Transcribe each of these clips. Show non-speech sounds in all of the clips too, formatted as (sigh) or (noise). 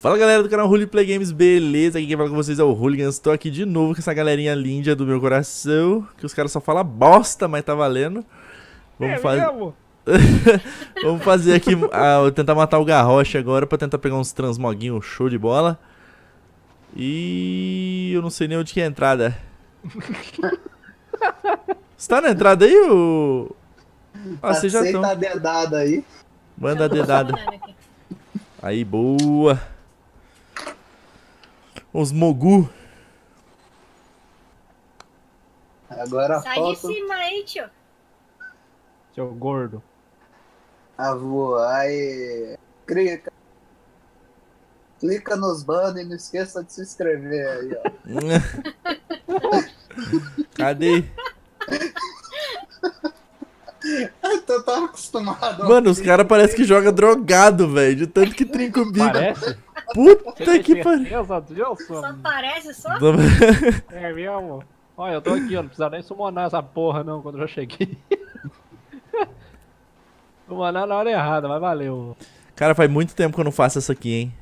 Fala galera do canal Hooli Play Games, beleza? Aqui quem fala com vocês é o Hooligans, estou aqui de novo com essa galerinha linda do meu coração, que os caras só falam bosta, mas tá valendo. Vamos É fazer... (laughs) Vamos fazer aqui, ah, tentar matar o Garrocha agora pra tentar pegar uns transmoguinhos show de bola. E eu não sei nem onde que é a entrada. (laughs) Você tá na entrada aí, ô? Ah, vocês já Aceita estão. a dedada aí. Manda a dedada. Aí, boa. Os Mogu. Agora Sai de falta cima aí, tio. Seu gordo. a voar e clica. Clica nos banners e não esqueça de se inscrever aí, ó. (laughs) Cadê? (laughs) Eu tava acostumado. Mano, os caras parecem que joga drogado, velho. De tanto que trinca o bico. Parece? Puta que pariu. Só parece só? (laughs) É mesmo? Olha, eu tô aqui, ó. Não precisa nem summonar essa porra, não, quando eu já cheguei. (laughs) Summonar na hora errada, mas valeu. Cara, faz muito tempo que eu não faço isso aqui, hein.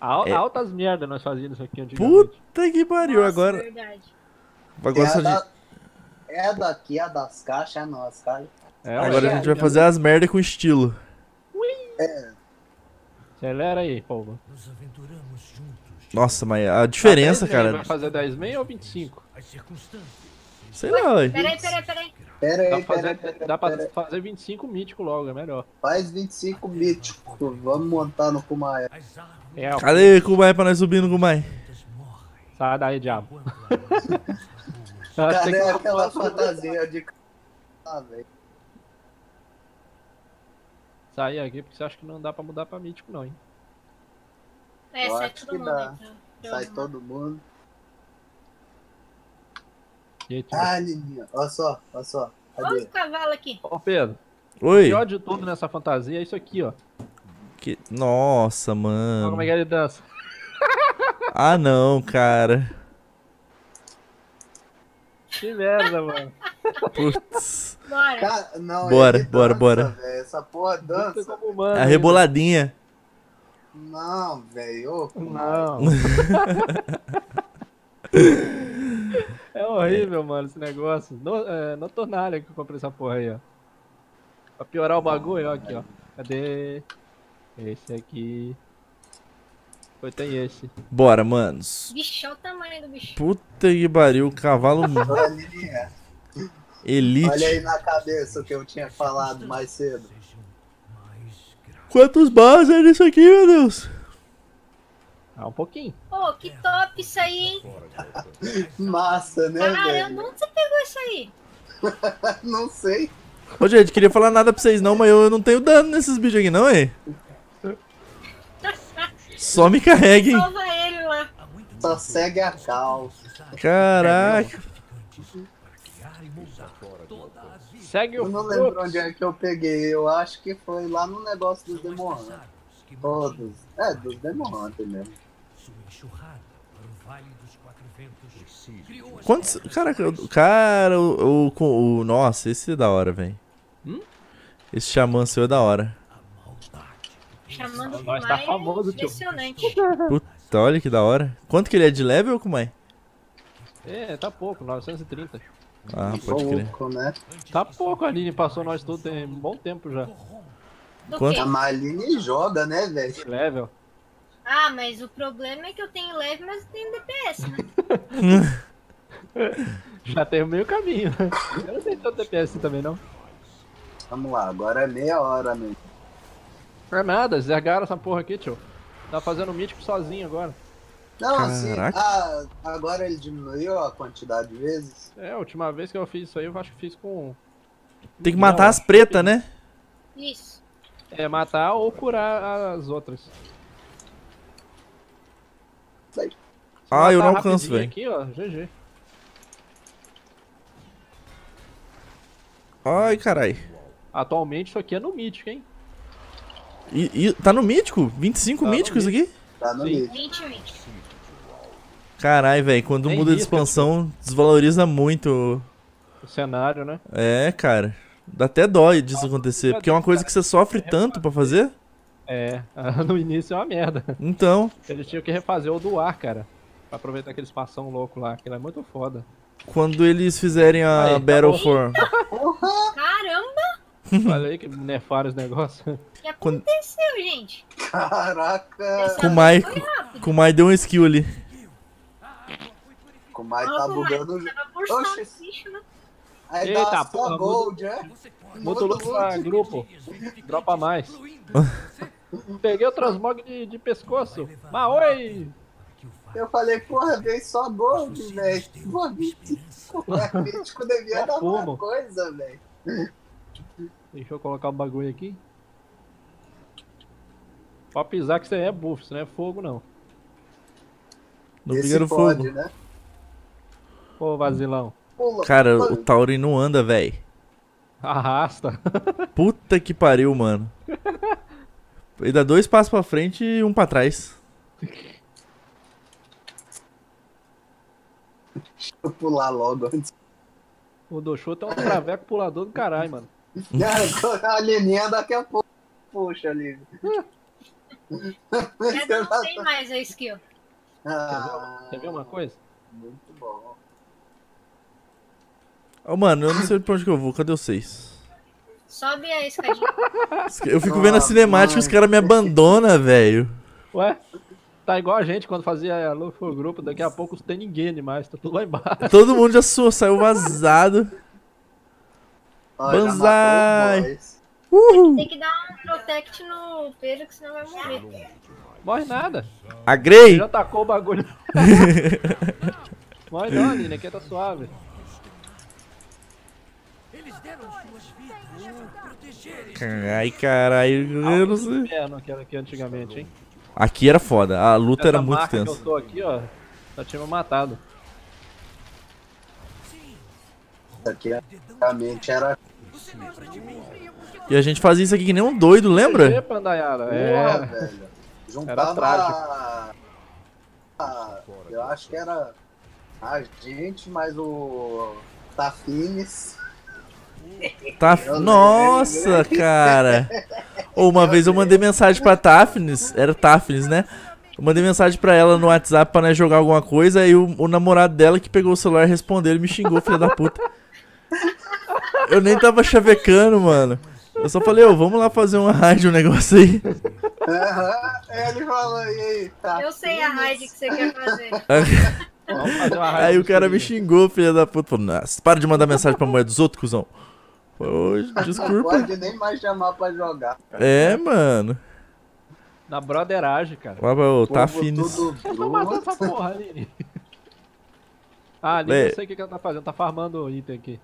Al- É. Altas merdas nós fazíamos isso aqui antigamente. Puta que pariu. Nossa, Agora, verdade. agora, É, só da- é a daqui, a das caixas, é nossa, cara. É, agora a gente vai fazer as merda com estilo. Acelera aí, povo. Nossa, mas a diferença, Tá 10 meio, cara. Vai fazer 10 meio ou 25? Sei lá, ué. Peraí, peraí, peraí. Pera Dá aí, pra pera aí, fazer, pera aí, dá pra pera aí. fazer 25 mítico logo, é melhor. Faz 25 mítico. Vamos montar no Kumaia. É, Cadê Kumai pra nós subir no Kumai? sai daí, diabo. (laughs) Cadê que- aquela fantasia de. Ah, velho. Sair aqui, porque você acha que não dá pra mudar pra mítico, não, hein? É, Eu sai acho todo que mundo dá. então. Sai todo mundo. E aí, tio? Ah, Lininha. Olha só, olha só. Olha Cadê? o cavalo aqui. Ô, Pedro, o Oi. pior de tudo nessa fantasia é isso aqui, ó. Que... Nossa, Olha mano. como é que ele dança. Ah, não, cara. Que merda, mano. Putz. Bora. Cara, não, Bora, ele bora, dança, bora. velho. Essa porra Dança dança. como humano. A reboladinha. Não, velho. Não. (laughs) é horrível, mano, esse negócio. No, é, notornália que eu comprei essa porra aí, ó. Pra piorar o bagulho, ó, aqui, ó. Cadê? Esse aqui. Foi, tem esse. Bora, manos. Bicho, olha o tamanho do bicho. Puta que pariu. Cavalo Lininha. elite. Olha aí na cabeça o que eu tinha falado mais cedo. Quantos bases é nisso aqui, meu Deus? Ah, um pouquinho. Pô, que top isso aí, hein? (laughs) Massa, né, Caramba, velho? onde você pegou isso aí? (laughs) Não sei. Ô, gente, queria falar nada pra vocês não, mas eu não tenho dano nesses bichos aqui não, hein? Só me carreguem. Salva ele lá. Só segue a cal. Caraca. Segue Eu o não fluxo. lembro onde é que eu peguei. Eu acho que foi lá no negócio dos Demon Hunter. Todos. É, dos Demon Hunter mesmo. Quantos... Caraca, cara, o, o, o- Nossa, esse é da hora, velho. Hum? Esse xamã seu é da hora. Chamando o Nós tá Kumai é famoso, tio. impressionante. Puta, olha que da hora. Quanto que ele é de level, Kumai? É, tá pouco, 930. Ah, pode crer. Pouco, né? Tá pouco, a Aline passou nós tudo tem um bom tempo já. Do Quanto? A Maline joga, né, velho? Level. Ah, mas o problema é que eu tenho leve, mas eu tenho DPS, né? (laughs) Já tem o meio caminho. Eu não tenho tanto DPS também, não. Vamos lá, agora é meia hora, né? Não é nada, zergaram essa porra aqui, tio. Tá fazendo mítico sozinho agora. Não, assim, Caraca. ah, agora ele diminuiu a quantidade de vezes. É, a última vez que eu fiz isso aí, eu acho que fiz com. Tem que matar as pretas, né? Isso. É, matar ou curar as outras. Sai. Ah, eu não alcanço, velho. Aqui, ó, GG. Ai, carai. Atualmente isso aqui é no mítico, hein? E, e- tá no mítico? 25 Tá míticos isso aqui? Tá no Sim. limite. 20, 20. Carai, velho. Quando Nem muda de expansão, desvaloriza muito. O cenário, né? É, cara. Dá até dó disso acontecer. Porque é uma coisa que você sofre tanto pra fazer. É, (laughs) no início é uma merda. Então, Eles tinham que refazer o do ar, cara. Pra aproveitar aquele espação louco lá, aquilo é muito foda. quando eles fizerem a Aí, tá Battle bom. for. (laughs) Caramba, Olha aí que nerfaram os negócios. o que Quando- aconteceu, gente? Caraca! Essa Com o Mai, foi rápido. com o Mai deu um skill ali. O Mai Olha tá bugando Oxi. né? Aí Eita, dá só porra, gold, é? Muda o loot pra grupo. Dropa mais. Peguei o transmog de, de pescoço. Mas oi! Eu falei, porra, veio só gold, velho. Pô, mítico, é, mítico devia dar alguma coisa, velho. Deixa eu colocar o bagulho aqui. Pode pisar que isso aí é buff, isso não é fogo não. No Esse do pode, Fogo. né? Ô vacilão. Pula, Cara, pula. o Tauren não anda, velho. Arrasta. (laughs) Puta que pariu, mano. Ele dá dois passos pra frente e um pra trás. Deixa eu pular logo antes. O Doxoto é um traveco pulador do caralho, mano. (laughs) a Leninha daqui a pouco. Puxa ali. Eu não (laughs) sei mais a skill. Ah, Quer ver uma coisa? Muito bom. Ô, mano, eu não sei pra onde que eu vou. Cadê vocês? Sobe a escadinha. Eu fico vendo a cinemática e os caras me abandonam, velho. Ué? Tá igual a gente quando fazia a Luffy for grupo, daqui a pouco não tem ninguém demais, tá tudo lá embaixo. Todo mundo já saiu vazado. (laughs) Ó, Banzai. Uhul. Tem que dar um protect no Pedro, que senão vai morrer. Morre nada. Agrei! Já tacou o bagulho. (laughs) Morre não, Aline, aqui tá suave. Ai, caralho, eu não sei. Que era aqui antigamente, hein? Aqui era foda, a luta era Essa muito marca que tensa. eu tô aqui, ó, já tinha me matado. Isso aqui antigamente era. E a gente fazia isso aqui que nem um doido, lembra? Epa, Ndayara, Porra, é. velho. Era Juntava. trágico. a- a- eu acho que era a gente mais o Tafines. Tá... Nossa, cara. Ou uma vez eu mandei mensagem pra Tafnis, era Tafnis, né? Eu mandei mensagem pra ela no WhatsApp pra nós jogar alguma coisa, aí o, o namorado dela que pegou o celular e respondeu, ele me xingou, filha da puta. Eu nem tava chavecando, mano. Eu só falei, ô, vamos lá fazer uma raid, um negócio aí. Aham, ele falou, e aí, tá? Eu sei a raid que você quer fazer. Vamos fazer uma raiva Aí o cara me xingou, filha da puta. Falou, nossa, para de mandar mensagem pra mulher dos outros, cuzão. Falei, "Ô, Não desculpa. pode nem mais chamar pra jogar. É, mano. Na broderagem, cara. Pra ô, tá (laughs) matando bruto. essa porra, Aline. Ah, Aline, eu sei o que, que ela tá fazendo, tá farmando item aqui.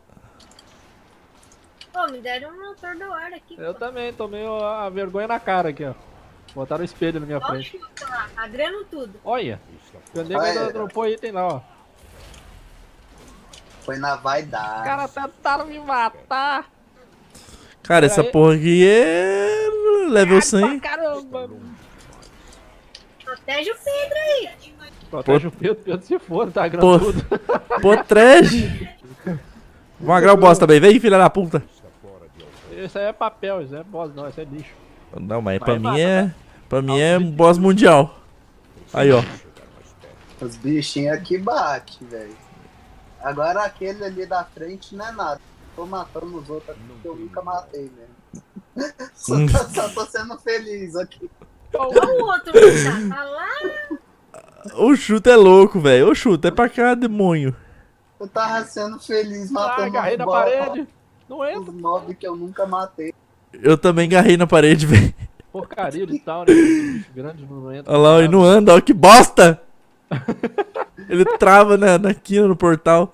Pô, me deram um motor do ar aqui. Eu pô. também tomei a vergonha na cara aqui, ó. Botaram o espelho na minha Olha frente. chute lá, agrando tudo. Olha, o nego Olha. ainda dropou item lá, ó. Foi na vaidade. Os caras tentaram me matar. Cara, essa Aí- porra aqui é level 100. Pra caramba. Protege o Pedro aí. Protege o Pedro, Pedro se for, tá Pô. agrando tudo. Pô, trash. Vamos (laughs) agrar o boss também. Vem, filha da puta. Isso aí é papel, isso é boss não, isso é lixo. Não, mas pra Vai, mim vai, é... Pra mim é um boss mundial. Aí, ó. Os bichinhos aqui bate, velho. Agora aquele ali da frente não é nada. Tô matando os outros aqui que eu nunca matei, velho. (laughs) Só, Hum. tô- só tô sendo feliz aqui. Olha o outro, tá, tá lá. O chute é louco, velho. O chute é pra cá, demônio. Eu tava sendo feliz Ah, matando agarrei os na parede. Não entra. Os mob que eu nunca matei. Eu também garrei na parede, (laughs) velho. Porcaria de tal, né? Bicho grande não entra. Olha lá, ele não anda, ó, que bosta! (laughs) Ele trava na, na quina no portal.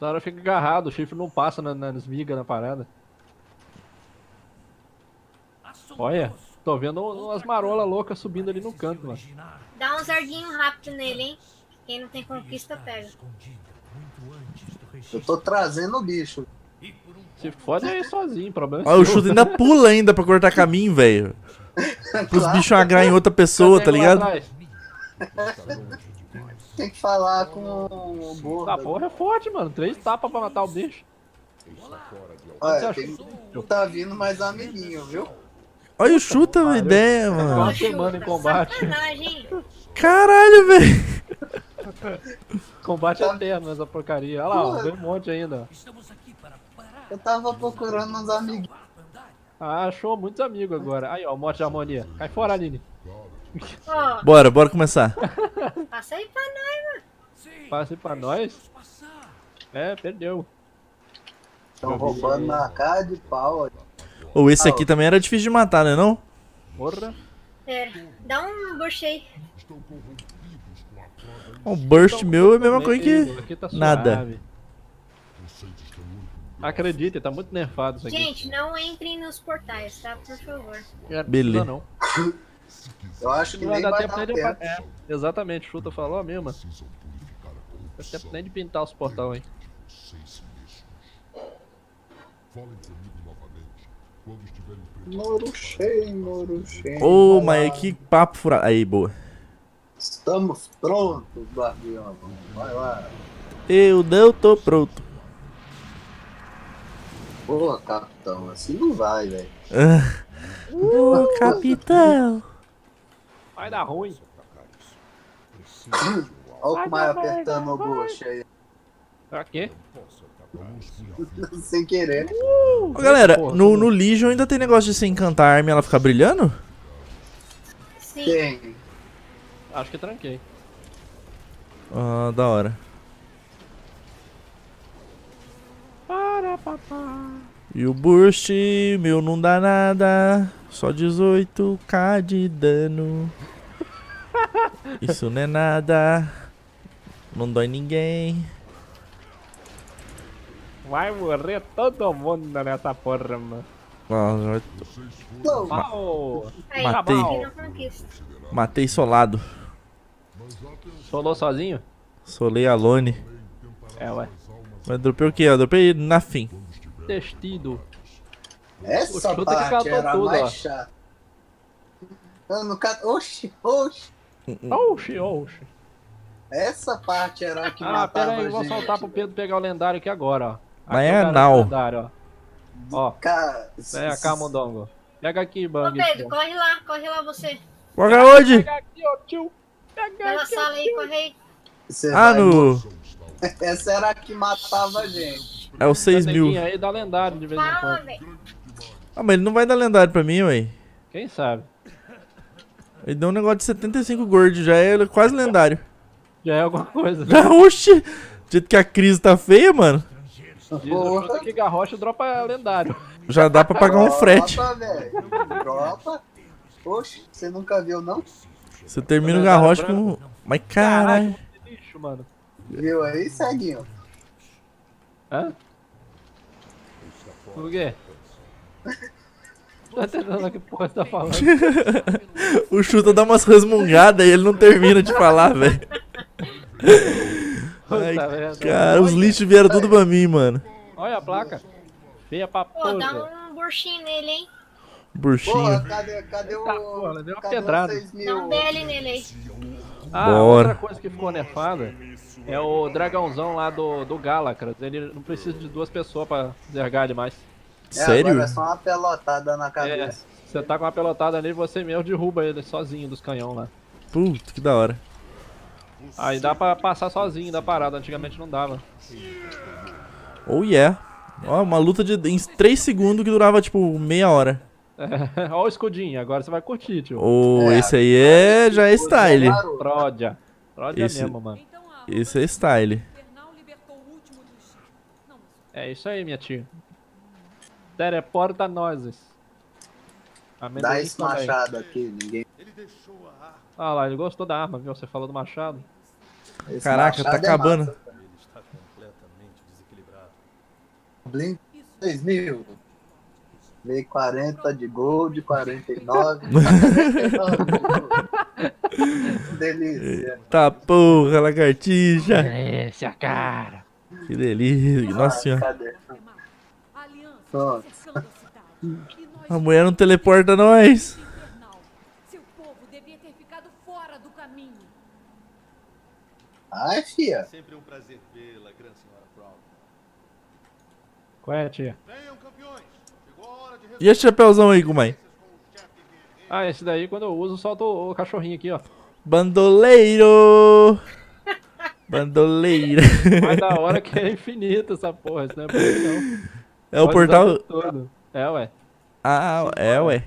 Na hora fica agarrado, o chifre não passa na, nas migas na parada. Olha, tô vendo umas marolas loucas subindo ali no canto, mano. Dá um zarguinho rápido nele, hein? Quem não tem conquista, pega. Eu tô trazendo o bicho. Se fode aí sozinho, problema é Olha, o seu. chute ainda pula ainda pra cortar caminho, velho. (laughs) Pros Claro, bichos agrar em outra pessoa, tá ligado? Tem que falar com o burro. Essa porra é forte, mano. Três tapas pra matar o bicho. Olha, tem, tá vindo mais amiguinho, viu? Olha o chuta ideia, mano. Uma semana em Chuta, combate. Caralho, velho. (laughs) Combate eterno essa porcaria. Olha lá, ó, vem um monte ainda. Eu tava procurando uns amiguinhos. Ah, achou muitos amigos agora. Aí, ó, o mote de harmonia. Cai fora, Aline. Ó, (laughs) Bora, bora começar. passa aí pra nós. Passe pra nós. É, perdeu. Estão roubando na cara de pau. ó. Ou esse aqui também era difícil de matar, né não? Porra. Pera, dá um bush aí. O burst meu é a mesma coisa que tá nada. Acredite, tá muito nerfado isso aqui. Gente, não entrem nos portais, tá? Por favor. É, beleza. Não, Eu acho que não vai nem dar vai tempo dar nem de... tempo. É, exatamente, chuta falou mesmo. Não dá tempo nem de pintar os portão aí. Moro cheio, moro cheio. Ô, lá. mas que papo furado. Aí, boa. Estamos prontos, Guardião. Vai lá. Eu não tô pronto. Pô, capitão, assim não vai, velho. (laughs) Ô, capitão. Vai dar ruim. Olha o Maio apertando o bucho aí. Pra quê? Sem querer. Ô, galera, no, no Legion ainda tem negócio de se encantar a arma e ela ficar brilhando? Sim. Tem. Acho que tranquei. Ah, da hora. Para, papá. E o burst, meu não dá nada. Só 18k de dano. Isso não é nada. Não dói ninguém. Vai morrer todo mundo nessa porra, mano. Não, Pau! Aí, Matei. Matei solado. Solou sozinho? Solei alone. É, ué. Mas dropei o quê? Eu dropei na fim. Testido. essa O que parte catou era tudo, mais ó. chata. Eu não cat... Oxi, oxi. Oxi, oxi. Essa parte era a que Ah, matava pera aí, vou gente. soltar pro Pedro pegar o lendário aqui agora, ó. Mas é do anal. lendário, ó. Ó, Cara, vem cá, Mondongo. Pega aqui, Ô, Bang. Pedro, corre lá, corre lá você. Joga onde? Pega aqui, ó, tio. Pela ó, sala aí, corre aí. Ah, no. (laughs) Essa era a que matava a gente. É o 6 mil. Aí dá lendário de vez em quando. Ah, mas ele não vai dar lendário pra mim, ué. Quem sabe? Ele deu um negócio de 75 gold, já é quase lendário. Já é alguma coisa. Ah, (laughs) oxi! Do jeito que a crise tá feia, mano, chuta que garrocha dropa lendário. já dá pra pagar um frete. Dropa, velho. Dropa. Oxe, você nunca viu, não? Você termina o garrote com. Mas caralho. mano. Viu aí, ceguinho? Hã? Por quê? Tá entendendo que porra você tá falando? (laughs) O chuta dá umas resmungadas e ele não termina de falar, velho. Cara, os lixos vieram tudo pra mim, mano. Olha a placa. Feia pra Pô, porra. dá um burchinho nele, hein? Porra, Burchinho. cadê, cadê o. Tá, porra, deu uma cadê pedrada. os 6 Dá mil? BL nele aí. Ah, Bora. outra coisa que ficou nerfada é o dragãozão lá do, do Galacras. Ele não precisa de duas pessoas pra zergar ele mais. É, Sério? agora é só uma pelotada na É, cabeça. você tá com uma pelotada nele, você mesmo derruba ele sozinho dos canhão lá. Puta, que da hora. Aí dá pra passar sozinho da parada, antigamente não dava. Oh yeah. Ó, uma luta de em 3 segundos que durava tipo meia hora. (laughs) Olha o escudinho, agora você vai curtir, tio. Ô, É, esse aí é já é style. Garoto. Tródia. Tródia Esse- mesmo, mano. Então a Esse é style. É isso aí, minha tia. Teleporta nozes. Dá esse também. machado aqui, ninguém. Ah lá, ele gostou da arma, viu? Você falou do machado. Esse Caraca, tá machado é acabando. massa. Blink 6 mil. Veio 40 de gold, 49. 49 de gold. (laughs) Delícia. Tá porra, lagartixa. Esse cara. Que delícia. Nossa Ah, senhora. cadê? a Pronto. mulher não teleporta nós. infernal. Seu povo devia ter ficado fora do caminho. Ai, fia. Sempre um prazer vê-la, grande senhora. Qual é, tia? Venham, campeões! Chegou a hora de E esse chapéuzão aí, Gumai? o chefe Ah, esse daí quando eu uso solta o, o cachorrinho aqui, ó. Bandoleiro! Bandoleiro. Mas da hora que é infinito essa porra, isso não é não. É o Pode usar portal. todo. É, ué. Ah, é, ué.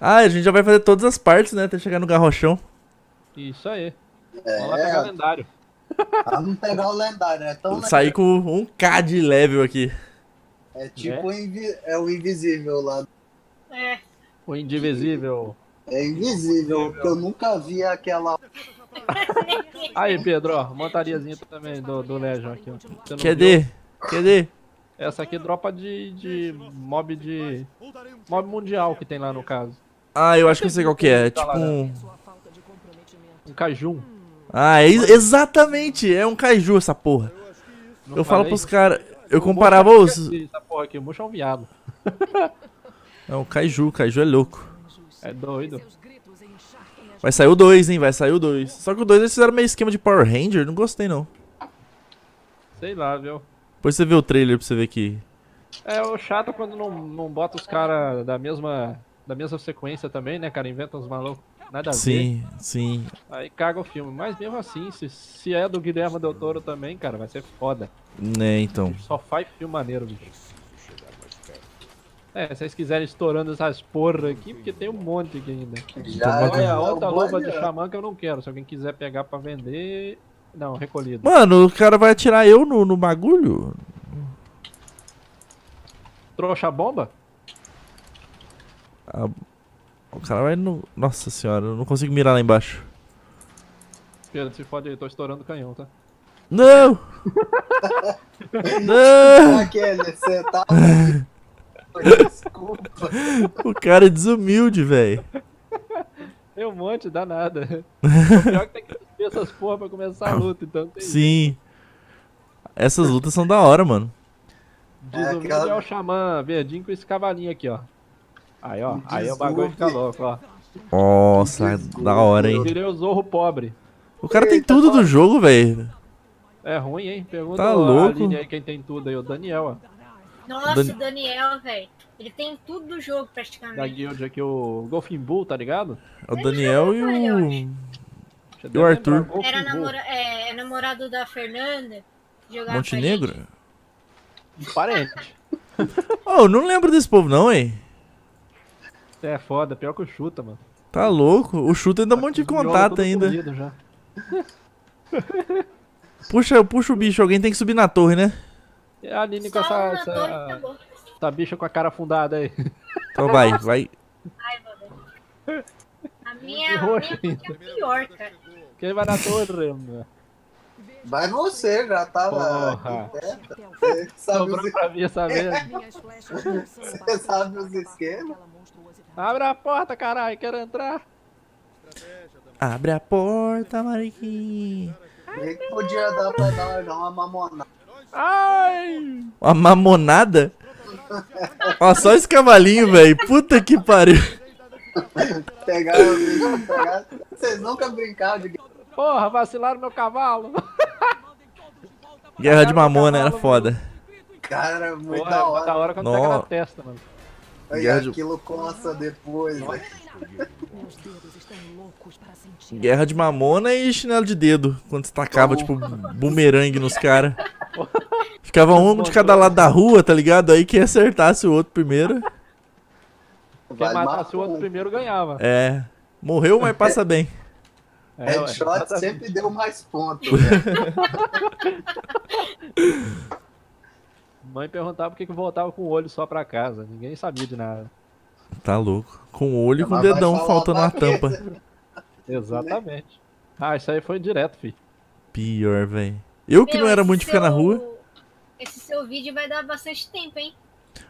Ah, a gente já vai fazer todas as partes, né? Até chegar no garrochão. Isso aí. Vamos lá pegar o É, lendário. vamos pegar o lendário. É tão Sair com um K de level aqui. É tipo o invi- é o invisível lá. É. O indivisível. É invisível, porque eu nunca vi aquela. (laughs) Aí, Pedro, ó. Montariazinha também do, do Legion aqui, Cadê? Cadê? Essa aqui dropa de, de mob de. Mob mundial que tem lá no caso. Ah, eu acho que eu sei qual que é. É tipo um. Um cajum. Ah, é ex- exatamente! É um kaiju essa porra. Não Eu falo pros caras. Eu O comparava os. é Essa porra aqui, o Muxa é um viado. (laughs) É um kaiju, kaiju é louco. É doido. Vai sair o 2, hein? Vai sair o 2. Só que o 2 eles fizeram meio esquema de Power Ranger, não gostei não. Sei lá, viu? Depois você vê o trailer pra você ver que. É o chato quando não, não bota os caras da mesma, da mesma sequência também, né, cara? Inventa uns malucos. Nada a ver. Sim, sim. Aí caga o filme. Mas mesmo assim, se, se é do Guilherme Del Toro também, cara, vai ser foda. Né, então. Só faz filme maneiro, bicho. É, se vocês quiserem estourando essas porra aqui, porque tem um monte aqui ainda. Já Olha, é a outra luva de xamã que eu não quero. Se alguém quiser pegar pra vender. Não, recolhido. Mano, o cara vai atirar eu no, no bagulho? Trouxa bomba? Ah, o cara vai no. Nossa senhora, eu não consigo mirar lá embaixo. Pedro, se fode aí, tô estourando o canhão, tá? Não! (laughs) não! Aquele, você tá. Desculpa. O cara é desumilde, velho. Tem um monte, dá nada. O (laughs) pior é que tem que ver essas porra pra começar a luta, então tem Sim. Essas lutas são da hora, mano. Desumilde É, aquela- é o xamã verdinho com esse cavalinho aqui, ó. Aí, ó. Aí o bagulho fica louco, ó. Nossa, da hora, Eu hein? virei o zorro pobre. O cara tem tudo do jogo, velho. É ruim, hein? Pergunta Tá louco? Aline aí quem tem tudo aí, o Daniel, ó. Nossa, Dani- o Daniel, velho. Ele tem tudo do jogo, Da praticamente. guild aqui, o Golfin Bull, tá ligado? É o Daniel e o. Você E o Arthur? Era namora é, namorado da Fernanda. Montenegro? Um Parente. (laughs) Oh, eu não lembro desse povo, não, hein? É foda, pior que o chuta, mano. Tá louco. O Chuta ainda monte de Os miolos contato ainda. já. (laughs) Puxa, puxa o bicho, alguém tem que subir na torre, né? E a Aline com essa, na torre essa, essa bicha com a cara afundada aí. Então vai, vai. Velho. A minha, a minha é pior, cara. Quem vai na torre, mano? Vai você, já tava. Porra. (laughs) Você sabe, Sobrou os, pra mim essa vez. Você sabe os esquemas? Abre a porta, caralho, quero entrar. Abre a porta, Mariquinha. Nem que podia dar pra dar uma mamonada. Ai! Uma mamonada? Ó, só esse cavalinho, velho. Puta que pariu. (laughs) Pegar o bicho, pegar. Vocês nunca brincaram de Porra, vacilaram meu cavalo. Guerra de Mamona era foda. cara, muito Porra, da hora. da hora quando pega na testa, mano. Aí Guerra de- aquilo coça depois, né? Sentir. Guerra de Mamona e chinelo de dedo. Quando você tacava, tipo, bumerangue nos caras. Ficava um de cada lado da rua, tá ligado? Aí quem acertasse o outro primeiro. Quem matasse o outro primeiro ganhava. É. Morreu, mas passa bem. É, Headshot sempre deu mais pontos? (laughs) Mãe perguntava por que que voltava com o olho só pra casa. Ninguém sabia de nada. Tá louco. Com o olho e com o dedão faltando quê? tampa. Exatamente. Ah, isso aí foi direto, fi. Pior, velho. Eu que Meu, não era muito de ficar na rua. Esse seu vídeo vai dar bastante tempo, hein?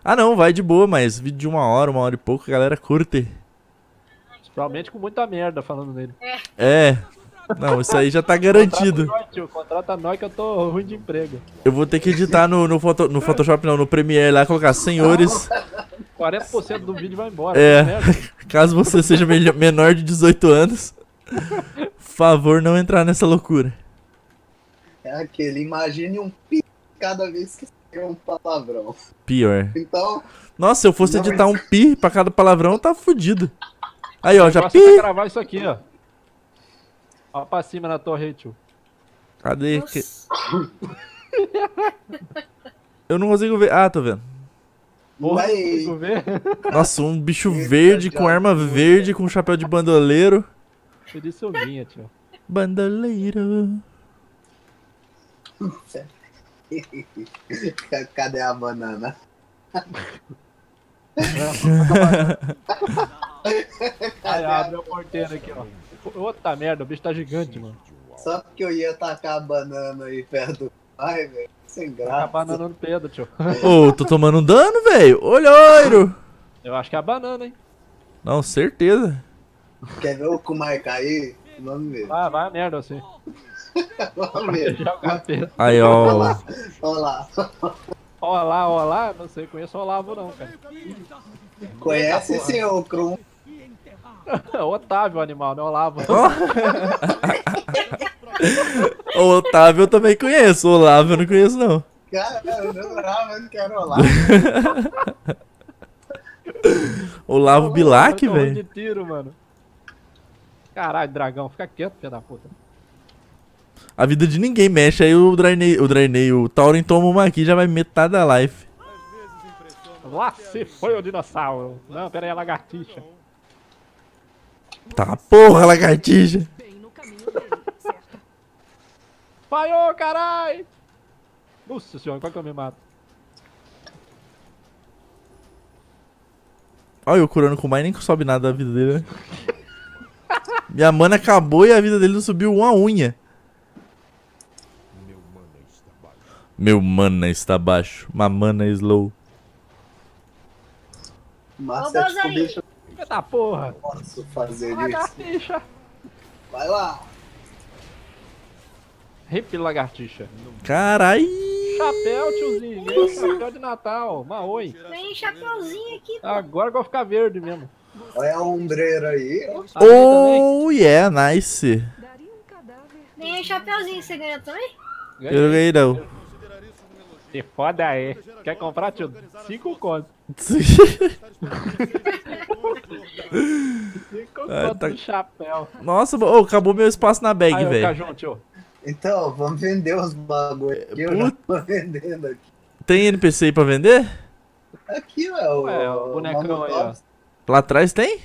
Ah, não, vai de boa, mas vídeo de uma hora, uma hora e pouco, a galera curte. Provavelmente com muita merda falando nele. É. Não, isso aí já tá garantido. Contrata nós, tio. Contrata nós que eu tô ruim de emprego. Eu vou ter que editar no, no, Photo- no Photoshop, não, no Premiere lá, colocar senhores. 40% do vídeo vai embora. É. que (laughs) merda. Caso você seja menor de 18 anos, favor não entrar nessa loucura. É aquele, imagine um pi cada vez que sai um palavrão. Pior. Então, Nossa, se eu fosse editar um pi pra cada palavrão, tá fudido. Aí, ó, já você vai pi. gravar isso aqui, ó. Ó pra cima na torre aí, tio. Cadê? Que- Eu não consigo ver. Ah, tô vendo. Porra, consigo ver? (laughs) Nossa, um bicho verde com já arma verde com chapéu de bandoleiro. Por isso eu vinha, tio. Bandoleiro. (laughs) Cadê a banana? (laughs) Aí abre a porteira aqui, ó. Outra merda, o bicho tá gigante, mano. Só porque eu ia tacar a banana aí perto do pai, velho. Sem Tá a graça. banana no Pedro, tio. (laughs) Ô, tô tomando um dano, velho. Olhoiro. Eu acho que é a banana, hein? Não, certeza. Quer ver o Kumai cair? Vamos ver. Ah, vai a merda assim. (laughs) Vamos ver. Joga Pedro. Aí, Olha ó. lá. Olha lá. Olá, olá, não sei, conheço o Olavo não, cara. Conhece sim (laughs) o Krum? Otávio, animal, não é Olavo. O Otávio eu também conheço. O Olavo eu não conheço, não. Cara, eu não lembrava, eu não quero lá. Olavo Bilac, velho. de tiro, mano. Caralho, dragão, fica quieto, filho da puta. A vida de ninguém mexe. Aí o Drainei, o Drainei, o Tauren toma uma aqui já vai metade da life. Lá se foi o dinossauro. Não, pera aí, a lagartixa. Tá porra, lagartixa. Falhou, caralho! Nossa senhora, qual que eu me mato? Olha eu curando com o mais nem sobe nada da vida dele, né? Minha mana acabou e a vida dele não subiu uma unha. Meu mana está baixo. Mamana slow. É tipo Bozari. bicho, Filho da porra! posso fazer isso. Lagartixa! Vai lá. Hip lagartixa. Carai. Chapéu, tiozinho. Vem, chapéu de Natal. Maoi. Tem chapeuzinho aqui. Agora que eu vou ficar verde mesmo. Olha a ombreira aí. Oh, yeah, nice. Um chapeuzinho que você ganhou também? Eu ganhei não. Se foda aí. Quer comprar, tio? Cinco contos. (laughs) Cinco Ah, contos tá- do chapéu. Nossa, ô, acabou meu espaço na bag, velho. Então, vamos vender os bagulho aqui. Eu já tô vendendo aqui. Tem NPC aí pra vender? Aqui, ué. O, Ué, o bonecão aí, ó. Lá atrás tem?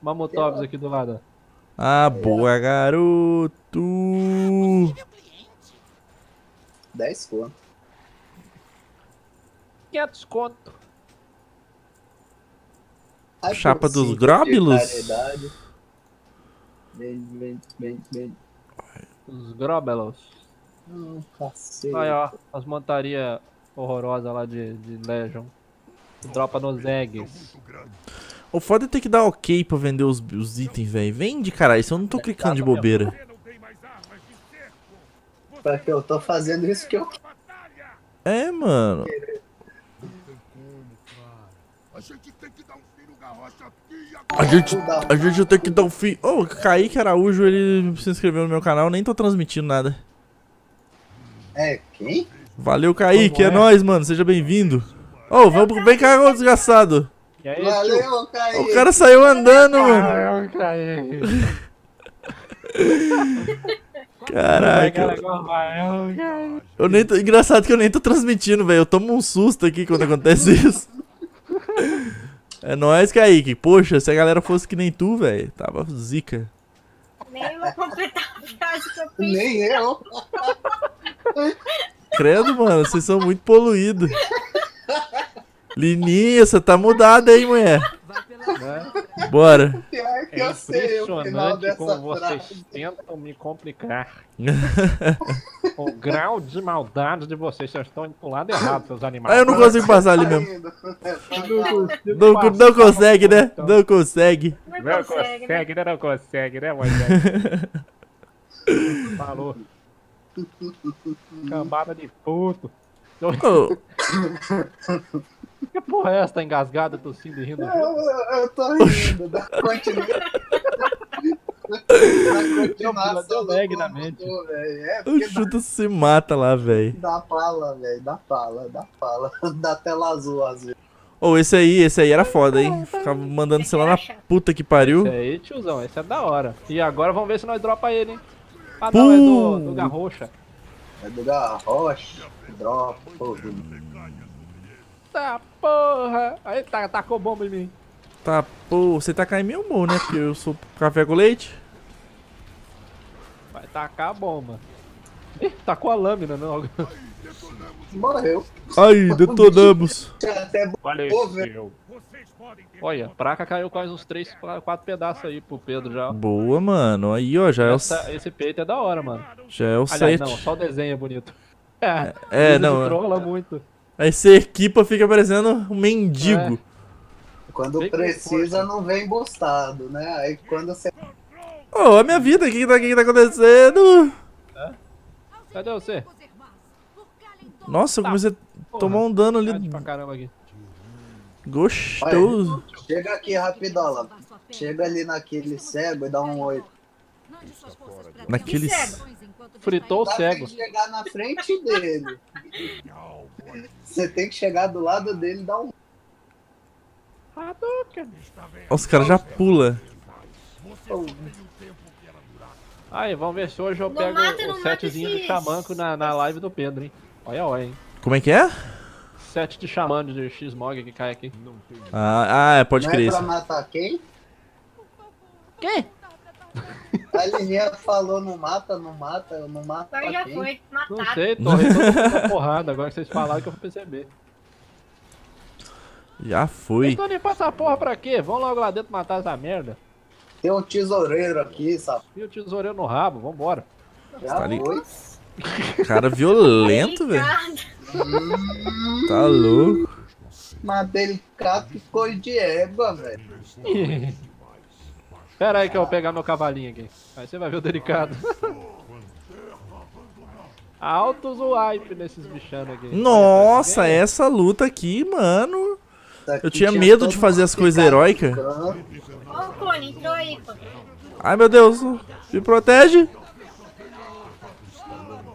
Mamutobs aqui do lado. ó. Ah, boa, garoto. 10 conto. 500 conto. Ai, Chapa dos. Vem, vem, vem, vem. Os Grobelos. Hum, cacete. Aí, ó. As montarias horrorosas lá de, de Legion. Dropa nos eggs. O foda é ter que dar ok pra vender os, os itens, velho. Vende, caralho. Isso eu não tô clicando de bobeira. Porque eu tô fazendo isso que eu É, mano. A gente, a gente tem que dar um fim. Ô, o Kaique Araújo, ele se inscreveu no meu canal, nem tô transmitindo nada. É, quem? Valeu, Kaique, é é? nóis, mano. Seja bem-vindo. Ô, vamos, vem cá, ô desgraçado. E aí? Valeu, Caí. O cara saiu andando, mano. Ai, caí. Caraca. Eu nem tô... Engraçado que eu nem tô transmitindo, velho. Eu tomo um susto aqui quando acontece (laughs) isso. É nóis, Kaique. Poxa, se a galera fosse que nem tu, velho, tava zica. Nem vou completar a frase que eu fiz. Nem eu. Credo, mano, vocês são muito poluídos. Lininha, você tá mudada aí, mulher. Bora. Pior que É eu sei o final impressionante dessa como vocês frase. tentam me complicar. (laughs) o grau de maldade de vocês, vocês estão indo pro lado errado, seus animais. Ah, eu não consigo passar ali mesmo. Indo. Não, não consegue, né? Não consegue. Não Não consegue, né? consegue? Não consegue, né, (laughs) Moisés? Falou. (laughs) Cambada de puto. Ô, Que porra é essa? Tá engasgada, tossindo e rindo? Eu, eu, eu tô rindo. Dá continuação Deu do lag na mente. É, o porque dá, se mata lá, velho. dá fala, velho. Dá fala, dá fala. (laughs) Dá tela azul às vezes. Ô, esse aí, esse aí era foda, hein? Ficava mandando sei lá na puta que pariu. Esse aí, tiozão, esse é da hora. E agora vamos ver se nós dropa ele, hein? Ah não, é do, do Garrocha. É do Garrocha. Dropa. Tá porra! Aí tá, tacou bomba em mim. Tá, pô, você tacar em mim ou bom, né? Porque eu sou café com leite. Vai tacar a bomba. Ih, tacou a lâmina, não. Morreu. Ai, detonamos. Pô, velho. Olha, a praca caiu quase uns 3, 4 pedaços aí pro Pedro já. Boa, mano. Aí, ó, já é o... Essa- esse peito é da hora, mano. Já é o Aliás, 7. não, só o desenho é bonito. É, Ele não. trola muito. Aí você equipa, fica parecendo um mendigo. Quando Vem com precisa, não vem bostado, né? Aí quando você. Ô, a minha vida, o que, que, tá, que que tá acontecendo? Cadê você? Nossa, eu comecei a tomar um dano ali pra caramba aqui. gostoso. Chega aqui rapidola. Chega ali naquele cego e dá um oi. Naqueles. Fritou o Dá cego. chegar na frente dele. Você tem que chegar do lado dele e dar um. Hadouken. Os caras já pula. Aí, vamos ver se hoje eu Não pego mata, não o setzinho de chamanco na, na live do Pedro, hein? Olha, olha, hein? Como é que é? Set de xamã de X-Mog que cai aqui. Ah, ah é, pode não crer é pra isso. matar quem? Quem? (laughs) A Lininha falou não mata, não mata, não mato. Agora já quem? foi. Não Mataram. sei, torrei todo mundo na porrada. Agora que vocês falaram que eu vou perceber. Já foi. Então nem passa a porra pra quê? Vão logo lá dentro matar essa merda. Tem um tesoureiro aqui, sabe? E o tesoureiro no rabo, vambora. Já Tá ali. foi. (laughs) Cara violento, velho. Tá louco. Matei ele cato que coisa de égua, velho. (laughs) Pera aí que eu vou pegar meu cavalinho aqui. Aí você vai ver o delicado. (laughs) Altos o hype nesses bichanos aqui. Nossa, essa luta aqui, mano. Isso aqui Eu tinha tinha medo de fazer as coisas heróicas. Ó o clone, entrou aí, pô. Ai, meu Deus. Me protege.